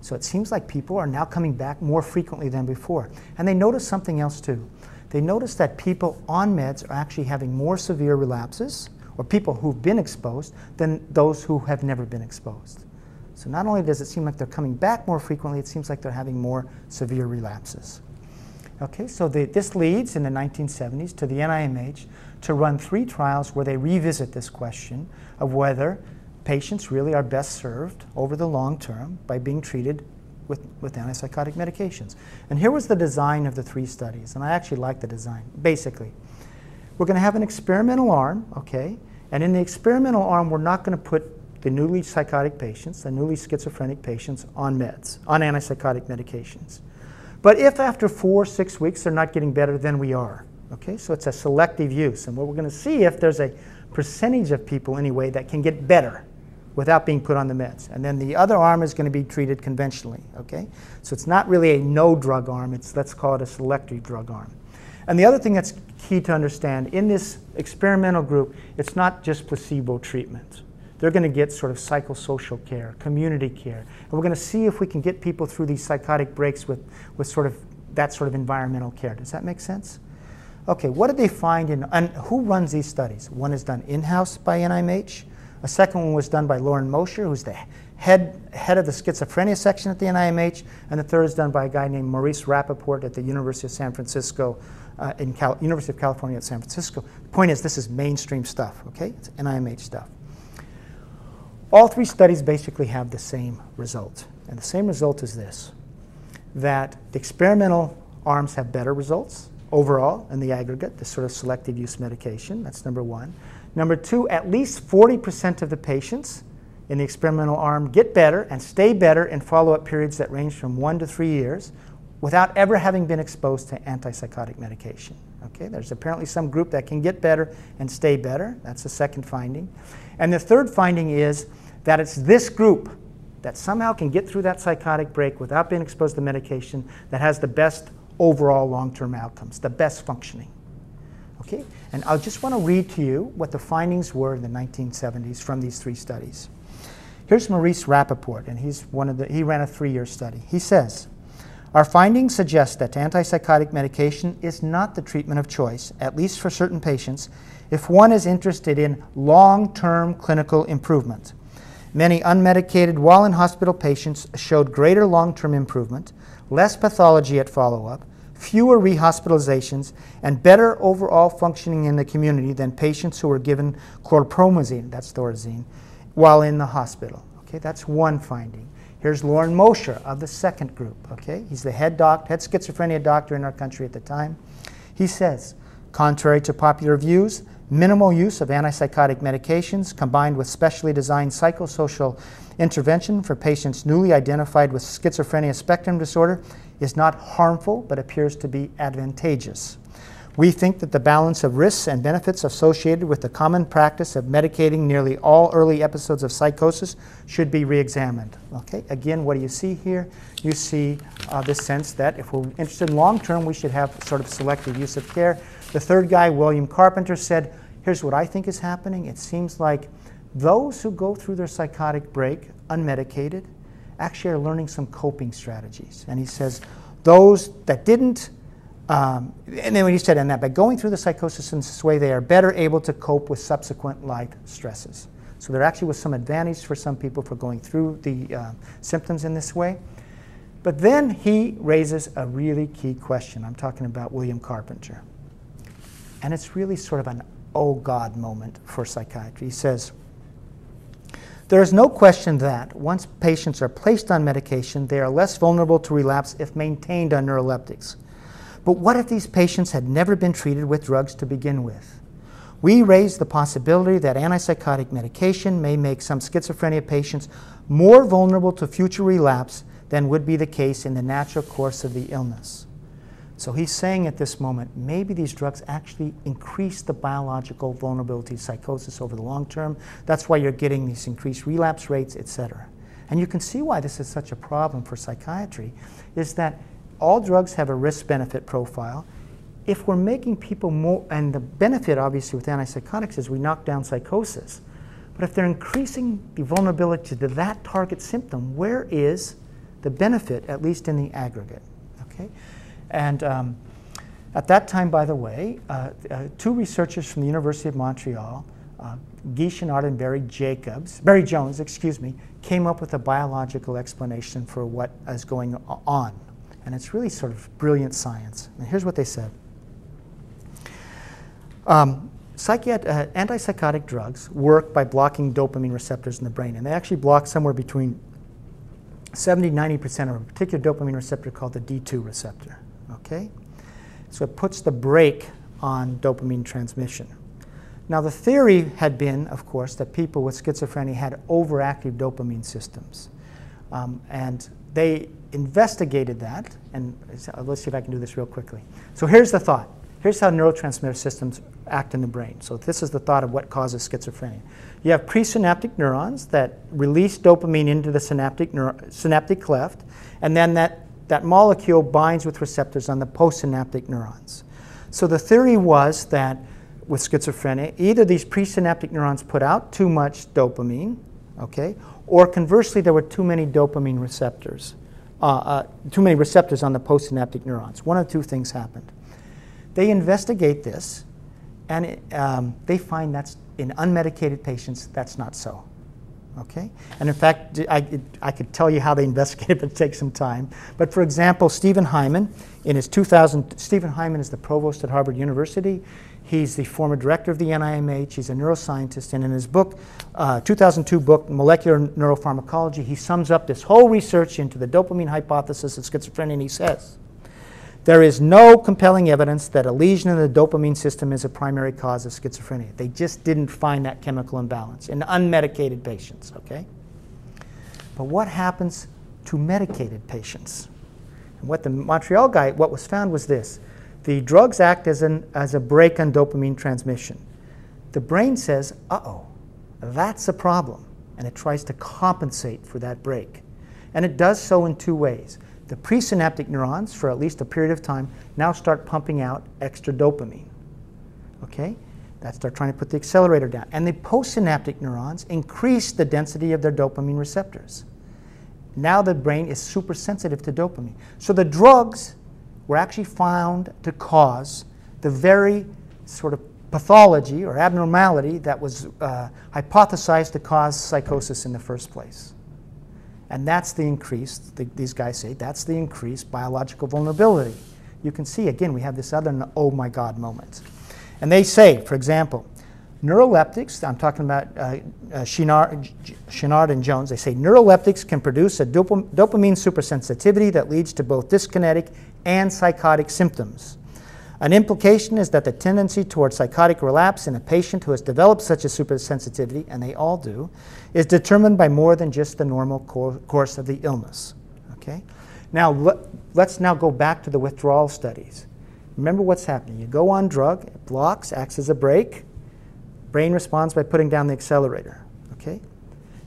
So it seems like people are now coming back more frequently than before. And they notice something else too. They notice that people on meds are actually having more severe relapses or people who've been exposed than those who have never been exposed. So not only does it seem like they're coming back more frequently, it seems like they're having more severe relapses. Okay, so the, this leads in the 1970s to the NIMH to run three trials where they revisit this question of whether patients really are best served over the long term by being treated with, with antipsychotic medications. And here was the design of the three studies, and I actually like the design. Basically, we're going to have an experimental arm, okay, and in the experimental arm, we're not going to put the newly psychotic patients, the newly schizophrenic patients, on meds, on antipsychotic medications. But if after four, six weeks they're not getting better, then we are. Okay, so it's a selective use. And what we're going to see if there's a percentage of people anyway that can get better without being put on the meds. And then the other arm is going to be treated conventionally. Okay, so it's not really a no drug arm. It's let's call it a selective drug arm. And the other thing that's key to understand in this experimental group, it's not just placebo treatment they're going to get sort of psychosocial care, community care. And we're going to see if we can get people through these psychotic breaks with, with sort of that sort of environmental care. Does that make sense? Okay, what did they find in, and who runs these studies? One is done in-house by NIMH. A second one was done by Loren Mosher, who's the head, head of the schizophrenia section at the NIMH. And the third is done by a guy named Maurice Rappaport at the University of San Francisco, uh, in Cal University of California at San Francisco. The point is, this is mainstream stuff, okay? It's NIMH stuff. All three studies basically have the same result. And the same result is this that the experimental arms have better results overall in the aggregate, the sort of selective use medication. That's number one. Number two, at least 40% of the patients in the experimental arm get better and stay better in follow up periods that range from one to three years without ever having been exposed to antipsychotic medication. Okay, there's apparently some group that can get better and stay better. That's the second finding. And the third finding is that it's this group that somehow can get through that psychotic break without being exposed to medication that has the best overall long-term outcomes, the best functioning. Okay? And I just want to read to you what the findings were in the 1970s from these three studies. Here's Maurice Rappaport, and he's one of the, he ran a three-year study. He says, our findings suggest that antipsychotic medication is not the treatment of choice, at least for certain patients, if one is interested in long term clinical improvement. Many unmedicated while in hospital patients showed greater long term improvement, less pathology at follow up, fewer rehospitalizations, and better overall functioning in the community than patients who were given chlorpromazine, that's Thorazine, while in the hospital. Okay, that's one finding. Here's Loren Mosher of the second group. Okay, he's the head doc, head schizophrenia doctor in our country at the time. He says, contrary to popular views, minimal use of antipsychotic medications combined with specially designed psychosocial intervention for patients newly identified with schizophrenia spectrum disorder is not harmful but appears to be advantageous. We think that the balance of risks and benefits associated with the common practice of medicating nearly all early episodes of psychosis should be re-examined. Okay, again, what do you see here? You see uh, this sense that if we're interested in long term, we should have sort of selective use of care. The third guy, William Carpenter, said, here's what I think is happening. It seems like those who go through their psychotic break unmedicated actually are learning some coping strategies. And he says, those that didn't um, and then when he said, and that by going through the psychosis in this way, they are better able to cope with subsequent life stresses. So there actually was some advantage for some people for going through the uh, symptoms in this way. But then he raises a really key question. I'm talking about William Carpenter. And it's really sort of an oh God moment for psychiatry. He says, there is no question that once patients are placed on medication, they are less vulnerable to relapse if maintained on neuroleptics. But what if these patients had never been treated with drugs to begin with? We raise the possibility that antipsychotic medication may make some schizophrenia patients more vulnerable to future relapse than would be the case in the natural course of the illness. So he's saying at this moment, maybe these drugs actually increase the biological vulnerability to psychosis over the long term. That's why you're getting these increased relapse rates, et cetera. And you can see why this is such a problem for psychiatry, is that all drugs have a risk benefit profile. If we're making people more, and the benefit obviously with antipsychotics is we knock down psychosis. But if they're increasing the vulnerability to that target symptom, where is the benefit, at least in the aggregate? Okay? And um, at that time, by the way, uh, uh, two researchers from the University of Montreal uh, Guy and Barry Jacobs, Barry Jones, excuse me, came up with a biological explanation for what is going on. And it's really sort of brilliant science. And here's what they said. Um, psychiat- uh, antipsychotic drugs work by blocking dopamine receptors in the brain, and they actually block somewhere between 70 90% of a particular dopamine receptor called the D2 receptor. Okay? So it puts the brake on dopamine transmission. Now, the theory had been, of course, that people with schizophrenia had overactive dopamine systems. Um, and they investigated that, and let's see if I can do this real quickly. So here's the thought. Here's how neurotransmitter systems act in the brain. So this is the thought of what causes schizophrenia. You have presynaptic neurons that release dopamine into the synaptic, synaptic cleft, and then that, that molecule binds with receptors on the postsynaptic neurons. So the theory was that with schizophrenia, either these presynaptic neurons put out too much dopamine, okay, or conversely, there were too many dopamine receptors, uh, uh, too many receptors on the postsynaptic neurons. One of two things happened. They investigate this, and it, um, they find that's in unmedicated patients, that's not so. Okay? And in fact, I, I could tell you how they investigated, but it takes some time. But for example, Stephen Hyman, in his 2000, Stephen Hyman is the provost at Harvard University. He's the former director of the NIMH. He's a neuroscientist. And in his book, uh, 2002 book, Molecular Neuropharmacology, he sums up this whole research into the dopamine hypothesis of schizophrenia. And he says, there is no compelling evidence that a lesion in the dopamine system is a primary cause of schizophrenia. They just didn't find that chemical imbalance in unmedicated patients, okay? But what happens to medicated patients? And what the Montreal guy, what was found was this the drugs act as, an, as a brake on dopamine transmission. The brain says, uh oh, that's a problem. And it tries to compensate for that brake. And it does so in two ways. The presynaptic neurons, for at least a period of time, now start pumping out extra dopamine. Okay? That start trying to put the accelerator down. And the postsynaptic neurons increase the density of their dopamine receptors. Now the brain is super sensitive to dopamine. So the drugs were actually found to cause the very sort of pathology or abnormality that was uh, hypothesized to cause psychosis in the first place. And that's the increase, the, these guys say, that's the increased biological vulnerability. You can see, again, we have this other oh my God moment. And they say, for example, neuroleptics, I'm talking about uh, uh, Chouinard, and Jones, they say neuroleptics can produce a dopamine supersensitivity that leads to both dyskinetic and psychotic symptoms. An implication is that the tendency towards psychotic relapse in a patient who has developed such a supersensitivity, and they all do, is determined by more than just the normal course of the illness. Okay? Now, let's now go back to the withdrawal studies. Remember what's happening. You go on drug, it blocks, acts as a brake. Brain responds by putting down the accelerator. Okay?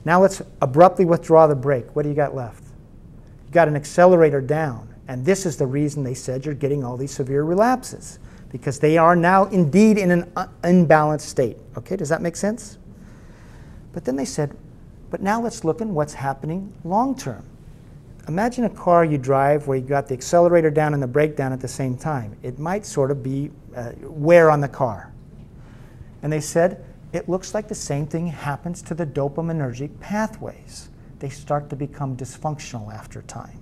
Now let's abruptly withdraw the brake. What do you got left? You got an accelerator down. And this is the reason they said you're getting all these severe relapses, because they are now indeed in an unbalanced state. Okay, does that make sense? But then they said, but now let's look at what's happening long term. Imagine a car you drive where you got the accelerator down and the brake down at the same time. It might sort of be uh, wear on the car. And they said, it looks like the same thing happens to the dopaminergic pathways. They start to become dysfunctional after time.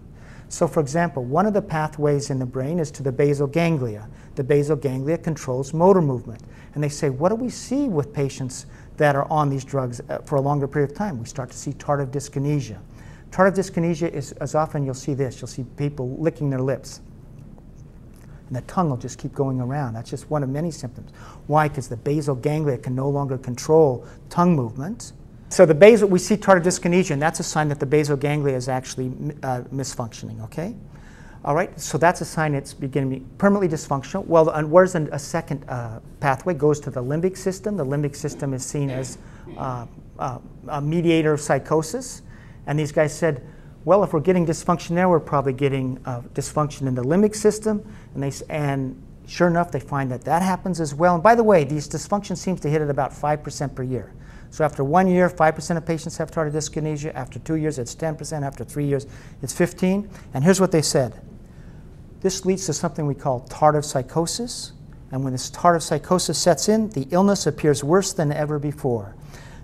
So for example, one of the pathways in the brain is to the basal ganglia. The basal ganglia controls motor movement. And they say, what do we see with patients that are on these drugs uh, for a longer period of time? We start to see tardive dyskinesia. Tardive dyskinesia is as often you'll see this, you'll see people licking their lips. And the tongue will just keep going around. That's just one of many symptoms. Why? Because the basal ganglia can no longer control tongue movement. So the basal, we see tardive dyskinesia, and that's a sign that the basal ganglia is actually uh, misfunctioning, okay? All right, so that's a sign it's beginning to be permanently dysfunctional. Well, and where's a, a second uh, pathway? Goes to the limbic system. The limbic system is seen as uh, uh, a mediator of psychosis. And these guys said, well, if we're getting dysfunction there, we're probably getting uh, dysfunction in the limbic system. And, they, and sure enough, they find that that happens as well. And by the way, these dysfunctions seems to hit at about 5% per year. So after one year, 5% of patients have tardive dyskinesia. After two years, it's 10%. After three years, it's 15. And here's what they said. This leads to something we call tardive psychosis And when this tardive psychosis sets in, the illness appears worse than ever before.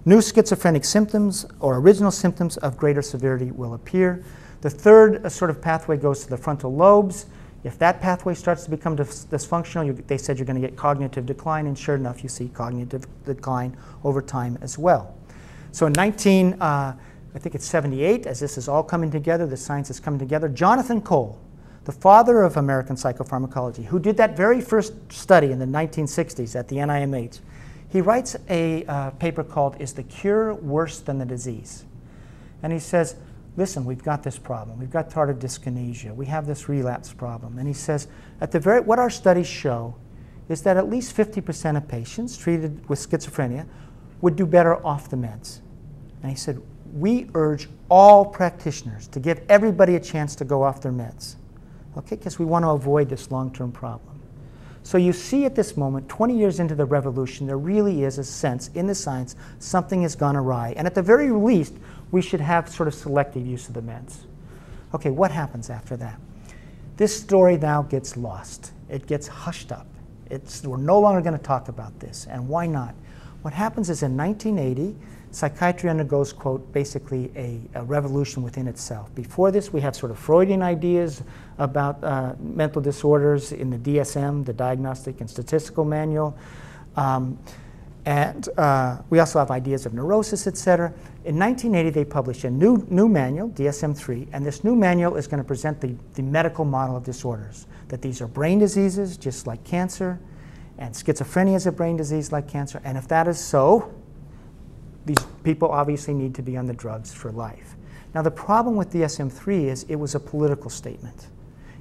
New schizophrenic symptoms or original symptoms of greater severity will appear. The third uh, sort of pathway goes to the frontal lobes. If that pathway starts to become dysfunctional, you, they said you're going to get cognitive decline, and sure enough, you see cognitive decline over time as well. So in 19, uh, I think it's 78, as this is all coming together, the science is coming together, Jonathan Cole, the father of American psychopharmacology, who did that very first study in the 1960s at the NIMH, he writes a uh, paper called Is the Cure Worse Than the Disease? And he says, listen, we've got this problem. We've got tardive dyskinesia. We have this relapse problem. And he says, at the very, what our studies show is that at least 50% of patients treated with schizophrenia would do better off the meds. And he said, we urge all practitioners to give everybody a chance to go off their meds, okay, because we want to avoid this long-term problem. So you see at this moment, 20 years into the revolution, there really is a sense in the science something has gone awry. And at the very least, we should have sort of selective use of the meds. Okay, what happens after that? This story now gets lost. It gets hushed up. It's, we're no longer going to talk about this. And why not? What happens is in 1980, psychiatry undergoes, quote, basically a, a, revolution within itself. Before this, we have sort of Freudian ideas about uh, mental disorders in the DSM, the Diagnostic and Statistical Manual. Um, and uh, we also have ideas of neurosis, et cetera. In 1980, they published a new, new manual, DSM-3, and this new manual is going to present the, the medical model of disorders, that these are brain diseases, just like cancer, and schizophrenia is a brain disease like cancer. And if that is so, these people obviously need to be on the drugs for life. Now, the problem with DSM-3 is it was a political statement.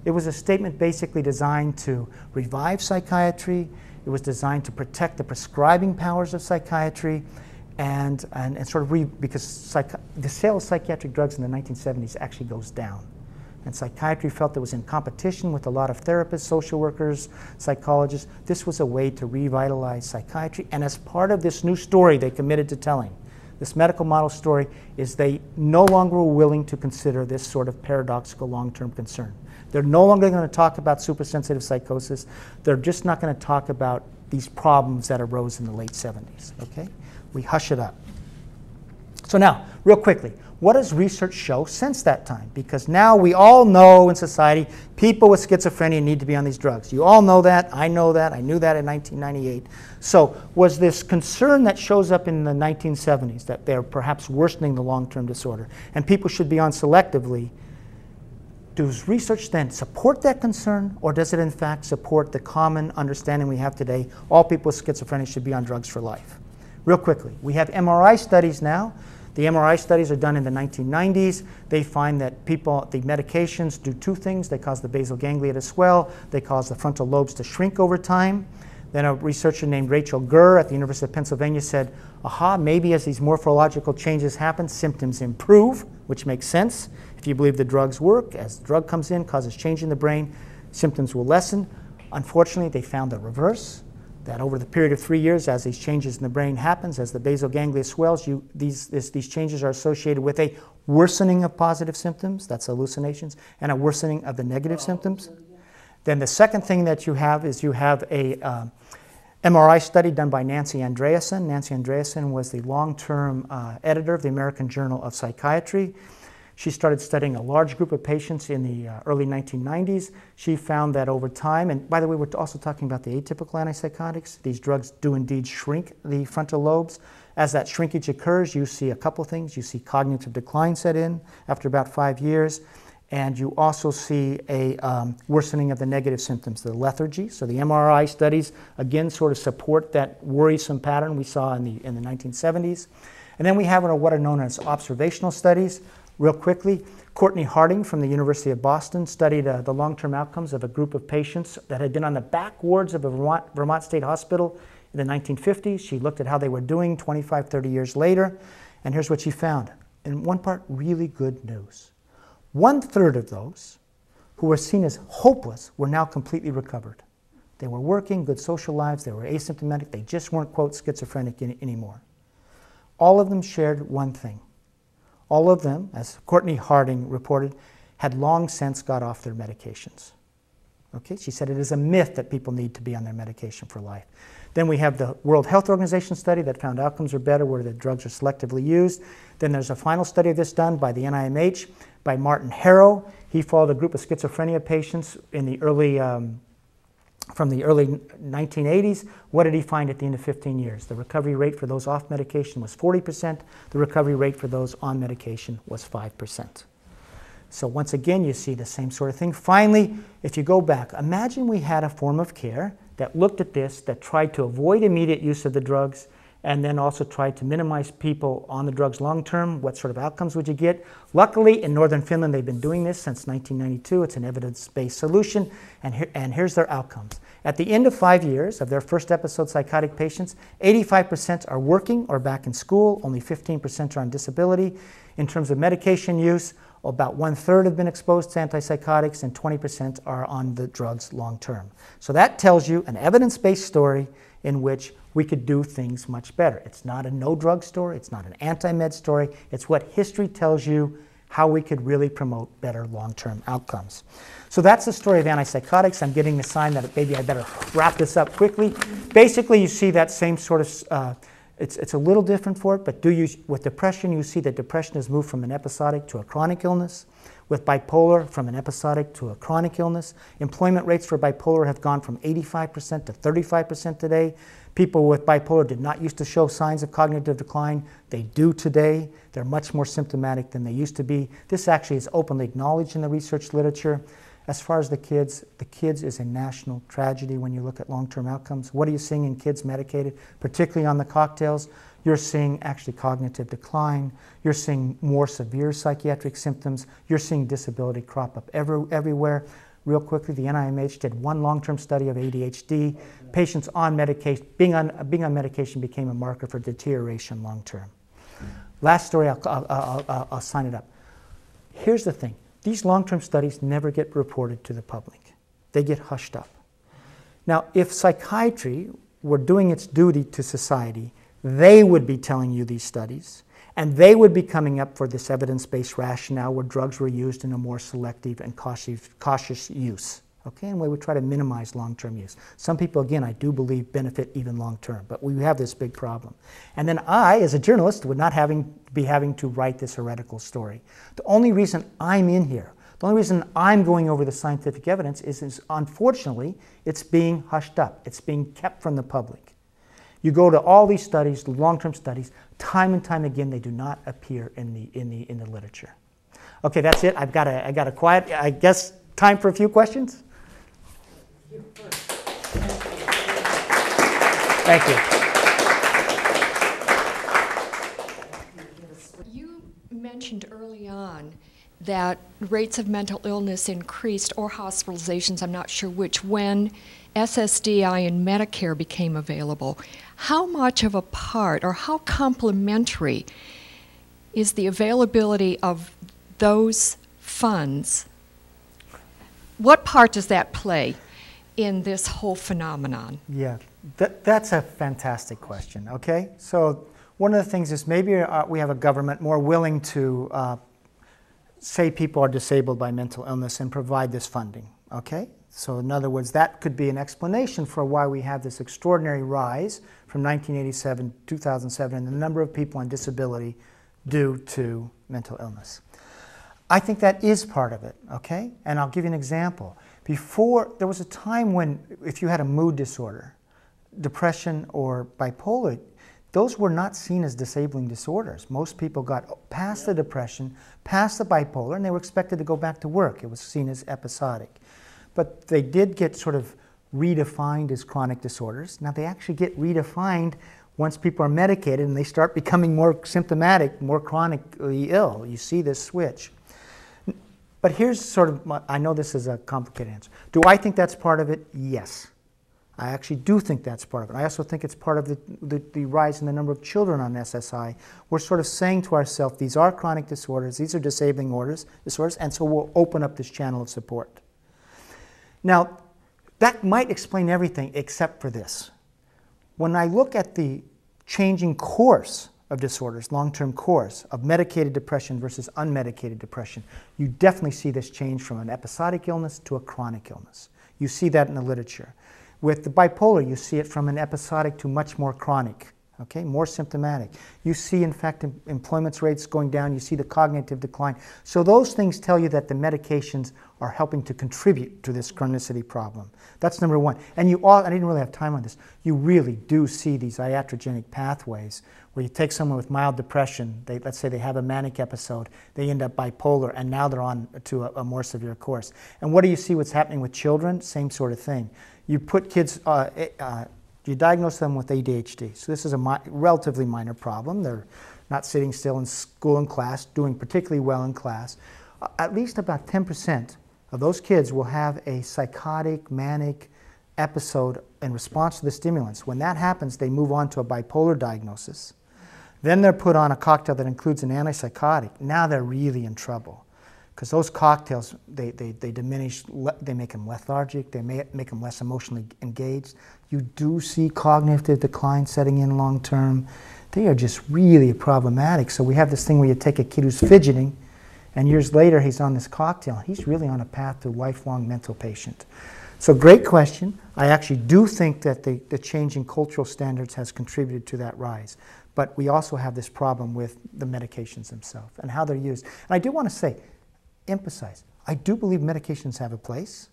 It was a statement basically designed to revive psychiatry. It was designed to protect the prescribing powers of psychiatry and, and, and sort of re, because psych, the sale of psychiatric drugs in the 1970s actually goes down. And psychiatry felt it was in competition with a lot of therapists, social workers, psychologists. This was a way to revitalize psychiatry. And as part of this new story they committed to telling, this medical model story, is they no longer were willing to consider this sort of paradoxical long term concern. They're no longer going to talk about supersensitive psychosis. They're just not going to talk about these problems that arose in the late 70s. Okay? We hush it up. So now, real quickly, what does research show since that time? Because now we all know in society people with schizophrenia need to be on these drugs. You all know that. I know that. I knew that in 1998. So, was this concern that shows up in the 1970s that they're perhaps worsening the long term disorder and people should be on selectively? Does research then support that concern, or does it in fact support the common understanding we have today all people with schizophrenia should be on drugs for life? Real quickly, we have MRI studies now the MRI studies are done in the 1990s. They find that people, the medications do two things. They cause the basal ganglia to swell, they cause the frontal lobes to shrink over time. Then a researcher named Rachel Gur at the University of Pennsylvania said, aha, maybe as these morphological changes happen, symptoms improve, which makes sense. If you believe the drugs work, as the drug comes in, causes change in the brain, symptoms will lessen. Unfortunately, they found the reverse that over the period of three years, as these changes in the brain happens, as the basal ganglia swells, you, these, this, these changes are associated with a worsening of positive symptoms, that's hallucinations, and a worsening of the negative oh, symptoms. Then the second thing that you have is you have a uh, MRI study done by Nancy Andreasen. Nancy Andreasen was the long-term uh, editor of the American Journal of Psychiatry. She started studying a large group of patients in the uh, early 1990s. She found that over time, and by the way, we're also talking about the atypical antipsychotics. These drugs do indeed shrink the frontal lobes. As that shrinkage occurs, you see a couple things. You see cognitive decline set in after about five years, and you also see a um, worsening of the negative symptoms, the lethargy. So the MRI studies, again, sort of support that worrisome pattern we saw in the, in the 1970s. And then we have what are known as observational studies. Real quickly, Courtenay Harding from the University of Boston studied uh, the long term outcomes of a group of patients that had been on the back wards of a Vermont, Vermont State Hospital in the 1950s. She looked at how they were doing 25, 30 years later, and here's what she found. In one part, really good news. One third of those who were seen as hopeless were now completely recovered. They were working, good social lives, they were asymptomatic, they just weren't, quote, schizophrenic anymore. All of them shared one thing all of them, as Courtenay Harding reported, had long since got off their medications. Okay, she said it is a myth that people need to be on their medication for life. Then we have the World Health Organization study that found outcomes are better where the drugs are selectively used. Then there's a final study of this done by the NIMH by Martin Harrow. He followed a group of schizophrenia patients in the early, um, from the early 1980s. What did he find at the end of 15 years? The recovery rate for those off medication was 40%. The recovery rate for those on medication was 5%. So once again, you see the same sort of thing. Finally, if you go back, imagine we had a form of care that looked at this, that tried to avoid immediate use of the drugs, and then also tried to minimize people on the drugs long term. What sort of outcomes would you get? Luckily, in northern Finland, they've been doing this since 1992. It's an evidence based solution, and, here, and here's their outcomes. At the end of five years of their first episode psychotic patients, 85% are working or back in school, only 15% are on disability. In terms of medication use, about one third have been exposed to antipsychotics, and 20% are on the drugs long term. So that tells you an evidence based story in which we could do things much better. It's not a no drug story, it's not an anti med story, it's what history tells you how we could really promote better long term outcomes. So that's the story of antipsychotics. I'm getting the sign that maybe I better wrap this up quickly. Basically, you see that same sort of uh, it's, it's a little different for it, but do you, with depression, you see that depression has moved from an episodic to a chronic illness. With bipolar, from an episodic to a chronic illness. Employment rates for bipolar have gone from 85% to 35% today. People with bipolar did not used to show signs of cognitive decline. They do today. They're much more symptomatic than they used to be. This actually is openly acknowledged in the research literature. As far as the kids, the kids is a national tragedy when you look at long term outcomes. What are you seeing in kids medicated, particularly on the cocktails? You're seeing actually cognitive decline. You're seeing more severe psychiatric symptoms. You're seeing disability crop up every, everywhere. Real quickly, the NIMH did one long term study of ADHD. Patients on medication, being on, being on medication became a marker for deterioration long term. Last story, I'll, I'll, I'll, I'll sign it up. Here's the thing these long term studies never get reported to the public, they get hushed up. Now, if psychiatry were doing its duty to society, they would be telling you these studies, and they would be coming up for this evidence based rationale where drugs were used in a more selective and cautious, cautious use. Okay, and we would try to minimize long term use. Some people, again, I do believe benefit even long term, but we have this big problem. And then I, as a journalist, would not having, be having to write this heretical story. The only reason I'm in here, the only reason I'm going over the scientific evidence is, is unfortunately, it's being hushed up, it's being kept from the public. You go to all these studies, the long term studies, time and time again, they do not appear in the, in the, in the literature. Okay, that's it. I've got a, I got a quiet, I guess, time for a few questions? Thank you. You mentioned early on that rates of mental illness increased or hospitalizations, I'm not sure which, when SSDI and Medicare became available. How much of a part or how complementary is the availability of those funds? What part does that play in this whole phenomenon? Yeah, that, that's a fantastic question, okay? So, one of the things is maybe uh, we have a government more willing to uh, say people are disabled by mental illness and provide this funding, okay? So, in other words, that could be an explanation for why we have this extraordinary rise from 1987 to 2007 in the number of people on disability due to mental illness. I think that is part of it, okay? And I'll give you an example. Before, there was a time when if you had a mood disorder, depression or bipolar, those were not seen as disabling disorders. Most people got past the depression, past the bipolar, and they were expected to go back to work. It was seen as episodic. But they did get sort of redefined as chronic disorders. Now, they actually get redefined once people are medicated and they start becoming more symptomatic, more chronically ill. You see this switch. But here's sort of, my, I know this is a complicated answer. Do I think that's part of it? Yes. I actually do think that's part of it. I also think it's part of the, the, the, rise in the number of children on SSI. We're sort of saying to ourselves, these are chronic disorders, these are disabling orders, disorders, and so we'll open up this channel of support. Now, that might explain everything except for this. When I look at the changing course of disorders, long term course of medicated depression versus unmedicated depression, you definitely see this change from an episodic illness to a chronic illness. You see that in the literature. With the bipolar, you see it from an episodic to much more chronic okay, more symptomatic. You see, in fact, em- employment rates going down, you see the cognitive decline. So, those things tell you that the medications are helping to contribute to this chronicity problem. That's number one. And you all, I didn't really have time on this, you really do see these iatrogenic pathways where you take someone with mild depression, they, let's say they have a manic episode, they end up bipolar, and now they're on to a, a more severe course. And what do you see what's happening with children? Same sort of thing. You put kids, uh, eh, uh, you diagnose them with ADHD. So this is a mi- relatively minor problem. They're not sitting still in school and class, doing particularly well in class. At least about 10% of those kids will have a psychotic, manic episode in response to the stimulants. When that happens, they move on to a bipolar diagnosis. Then they're put on a cocktail that includes an antipsychotic. Now they're really in trouble because those cocktails they, they, they diminish they make them lethargic they make them less emotionally engaged you do see cognitive decline setting in long term they are just really problematic so we have this thing where you take a kid who's fidgeting and years later he's on this cocktail he's really on a path to lifelong mental patient so great question i actually do think that the, the change in cultural standards has contributed to that rise but we also have this problem with the medications themselves and how they're used and i do want to say emphasize I do believe medications have a place.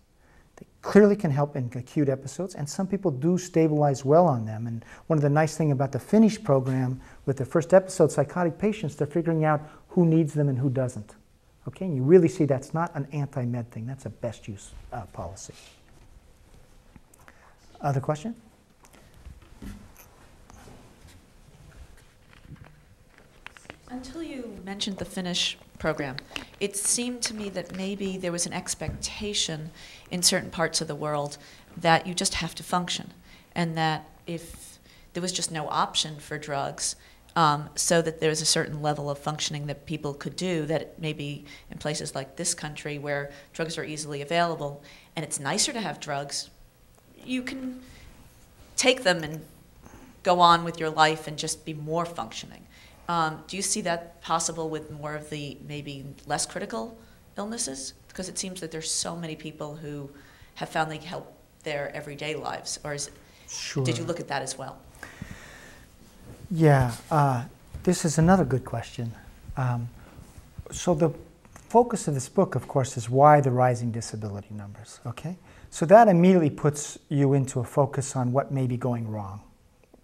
They clearly can help in acute episodes, and some people do stabilize well on them. And one of the nice things about the Finnish program with the first episode psychotic patients, they're figuring out who needs them and who doesn't. Okay, and you really see that's not an anti med thing, that's a best use uh, policy. Other question? Until you mentioned the Finnish program, it seemed to me that maybe there was an expectation in certain parts of the world that you just have to function, and that if there was just no option for drugs, um, so that there was a certain level of functioning that people could do that maybe in places like this country where drugs are easily available and it's nicer to have drugs, you can take them and go on with your life and just be more functioning. Um, do you see that possible with more of the maybe less critical illnesses? Because it seems that there's so many people who have found they help their everyday lives. Or is, sure. did you look at that as well? Yeah, uh, this is another good question. Um, so the focus of this book, of course, is why the rising disability numbers. Okay, so that immediately puts you into a focus on what may be going wrong.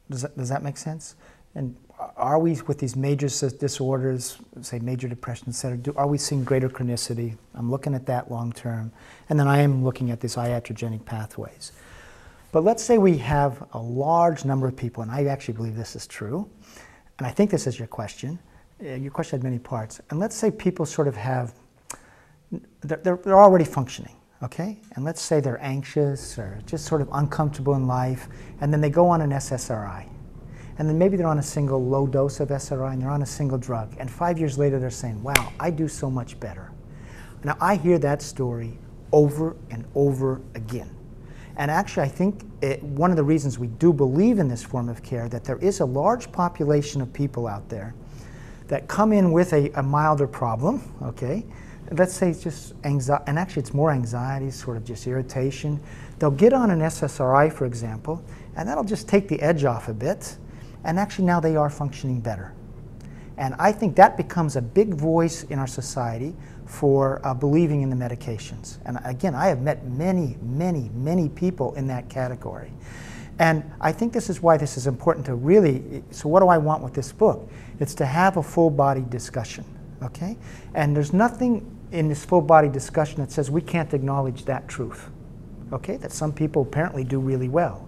Does that, does that make sense? And are we, with these major disorders, say major depression, et cetera, do, are we seeing greater chronicity? I'm looking at that long term. And then I am looking at these iatrogenic pathways. But let's say we have a large number of people, and I actually believe this is true, and I think this is your question. Uh, your question had many parts. And let's say people sort of have, they're, they're, already functioning, okay? And let's say they're anxious or just sort of uncomfortable in life, and then they go on an SSRI and then maybe they're on a single low dose of SRI and they're on a single drug. And five years later, they're saying, wow, I do so much better. Now, I hear that story over and over again. And actually, I think it, one of the reasons we do believe in this form of care that there is a large population of people out there that come in with a, a milder problem, okay? Let's say it's just anxiety, and actually it's more anxiety, sort of just irritation. They'll get on an SSRI, for example, and that'll just take the edge off a bit and actually now they are functioning better. And I think that becomes a big voice in our society for uh, believing in the medications. And again, I have met many, many, many people in that category. And I think this is why this is important to really. So, what do I want with this book? It's to have a full body discussion, okay? And there's nothing in this full body discussion that says we can't acknowledge that truth, okay? That some people apparently do really well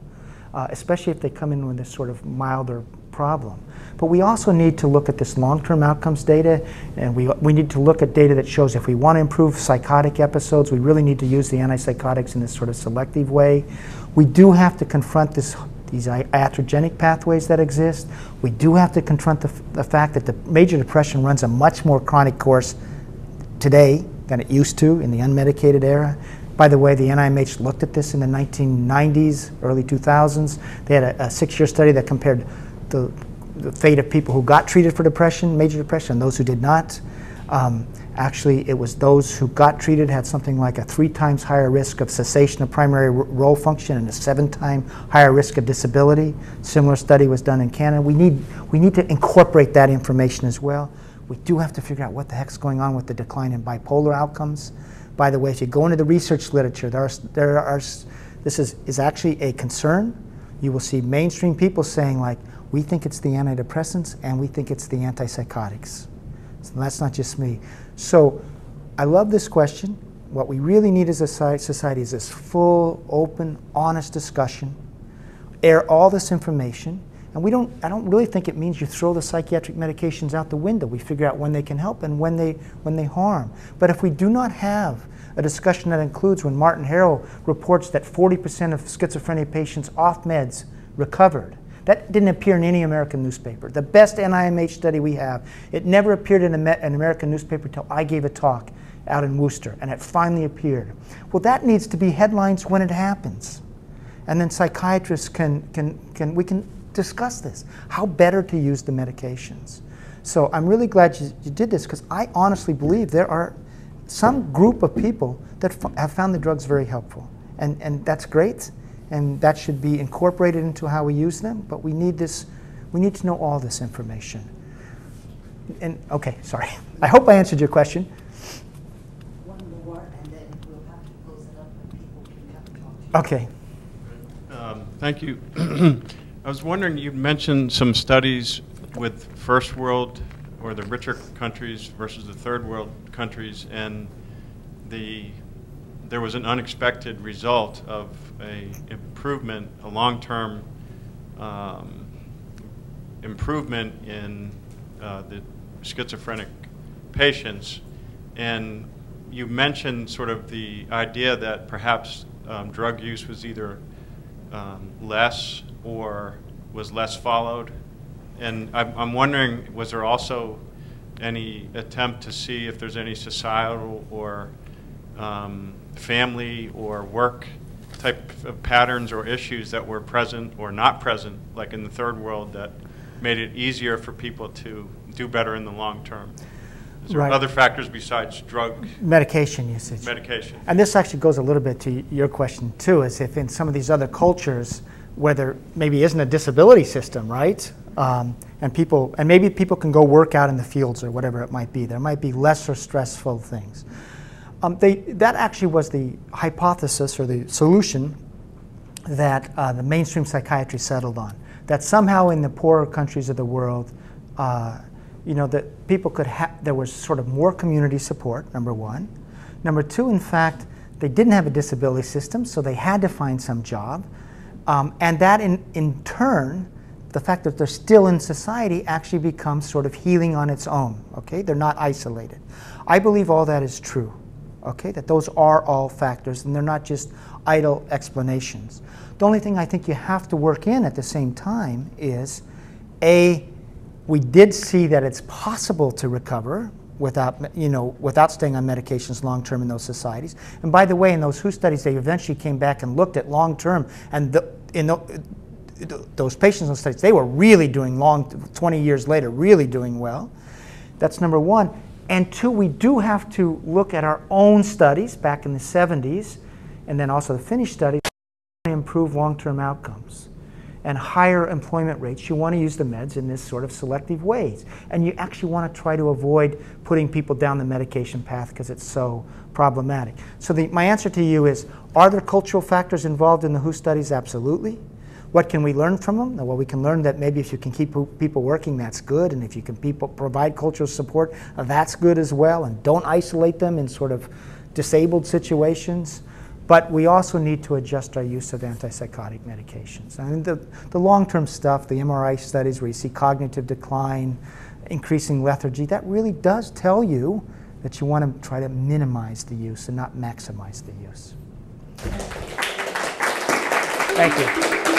uh, especially if they come in with this sort of milder problem. But we also need to look at this long-term outcomes data, and we, we need to look at data that shows if we want to improve psychotic episodes, we really need to use the antipsychotics in this sort of selective way. We do have to confront this, these iatrogenic pathways that exist. We do have to confront the, the fact that the major depression runs a much more chronic course today than it used to in the unmedicated era. By the way, the NIMH looked at this in the 1990s, early 2000s. They had a, a six-year study that compared the, the, fate of people who got treated for depression, major depression, and those who did not. Um, actually, it was those who got treated had something like a three times higher risk of cessation of primary role function and a seven time higher risk of disability. Similar study was done in Canada. We need, we need to incorporate that information as well. We do have to figure out what the heck's going on with the decline in bipolar outcomes. By the way, if you go into the research literature, there are, there are, this is, is actually a concern. You will see mainstream people saying like, we think it's the antidepressants and we think it's the antipsychotics. So that's not just me. So I love this question. What we really need as a society is this full, open, honest discussion. Air all this information. And we don't, I don't really think it means you throw the psychiatric medications out the window. We figure out when they can help and when they, when they harm. But if we do not have a discussion that includes when Martin Harrow reports that 40% of schizophrenia patients off meds recovered, that didn't appear in any American newspaper. The best NIMH study we have, it never appeared in an American newspaper until I gave a talk out in Worcester, and it finally appeared. Well, that needs to be headlines when it happens. And then psychiatrists can, can, can we can discuss this, how better to use the medications. So I'm really glad you, you did this because I honestly believe there are some group of people that have found the drugs very helpful. And, and that's great and that should be incorporated into how we use them. But we need this, we need to know all this information. And okay, sorry. I hope I answered your question. One more, and then we'll have to close it up, and people can come talk to you. Okay. Um, thank you. I was wondering, you mentioned some studies with first world or the richer countries versus the third world countries, and the there was an unexpected result of a improvement, a long-term um, improvement in uh, the schizophrenic patients. And you mentioned sort of the idea that perhaps um, drug use was either um, less or was less followed. And I'm, I'm wondering, was there also any attempt to see if there's any societal or um, family or work type of patterns or issues that were present or not present, like in the third world, that made it easier for people to do better in the long term? Is there right. other factors besides drug medication usage? Medication. And this actually goes a little bit to your question too, is if in some of these other cultures where there maybe isn't a disability system, right? Um, and people, and maybe people can go work out in the fields or whatever it might be. There might be lesser stressful things. Um, they, that actually was the hypothesis or the solution that uh, the mainstream psychiatry settled on. That somehow in the poorer countries of the world, uh, you know, that people could have, there was sort of more community support, number one. Number two, in fact, they didn't have a disability system, so they had to find some job. Um, and that in, in turn, the fact that they're still in society actually becomes sort of healing on its own, okay? They're not isolated. I believe all that is true okay? That those are all factors and they're not just idle explanations. The only thing I think you have to work in at the same time is A, we did see that it's possible to recover without, you know, without staying on medications long term in those societies. And by the way, in those WHO studies, they eventually came back and looked at long term, and the, in the, those patients in those studies, they were really doing long, 20 years later, really doing well. That's number one. And two, we do have to look at our own studies back in the 70s and then also the Finnish studies to improve long-term outcomes and higher employment rates. You want to use the meds in this sort of selective ways. And you actually want to try to avoid putting people down the medication path because it's so problematic. So the, my answer to you is, are there cultural factors involved in the WHO studies? Absolutely. What can we learn from them? Well, we can learn that maybe if you can keep people working, that's good, and if you can people provide cultural support, that's good as well, and don't isolate them in sort of disabled situations. But we also need to adjust our use of antipsychotic medications. I mean, the, the long-term stuff, the MRI studies where you see cognitive decline, increasing lethargy, that really does tell you that you want to try to minimize the use and not maximize the use. Thank you.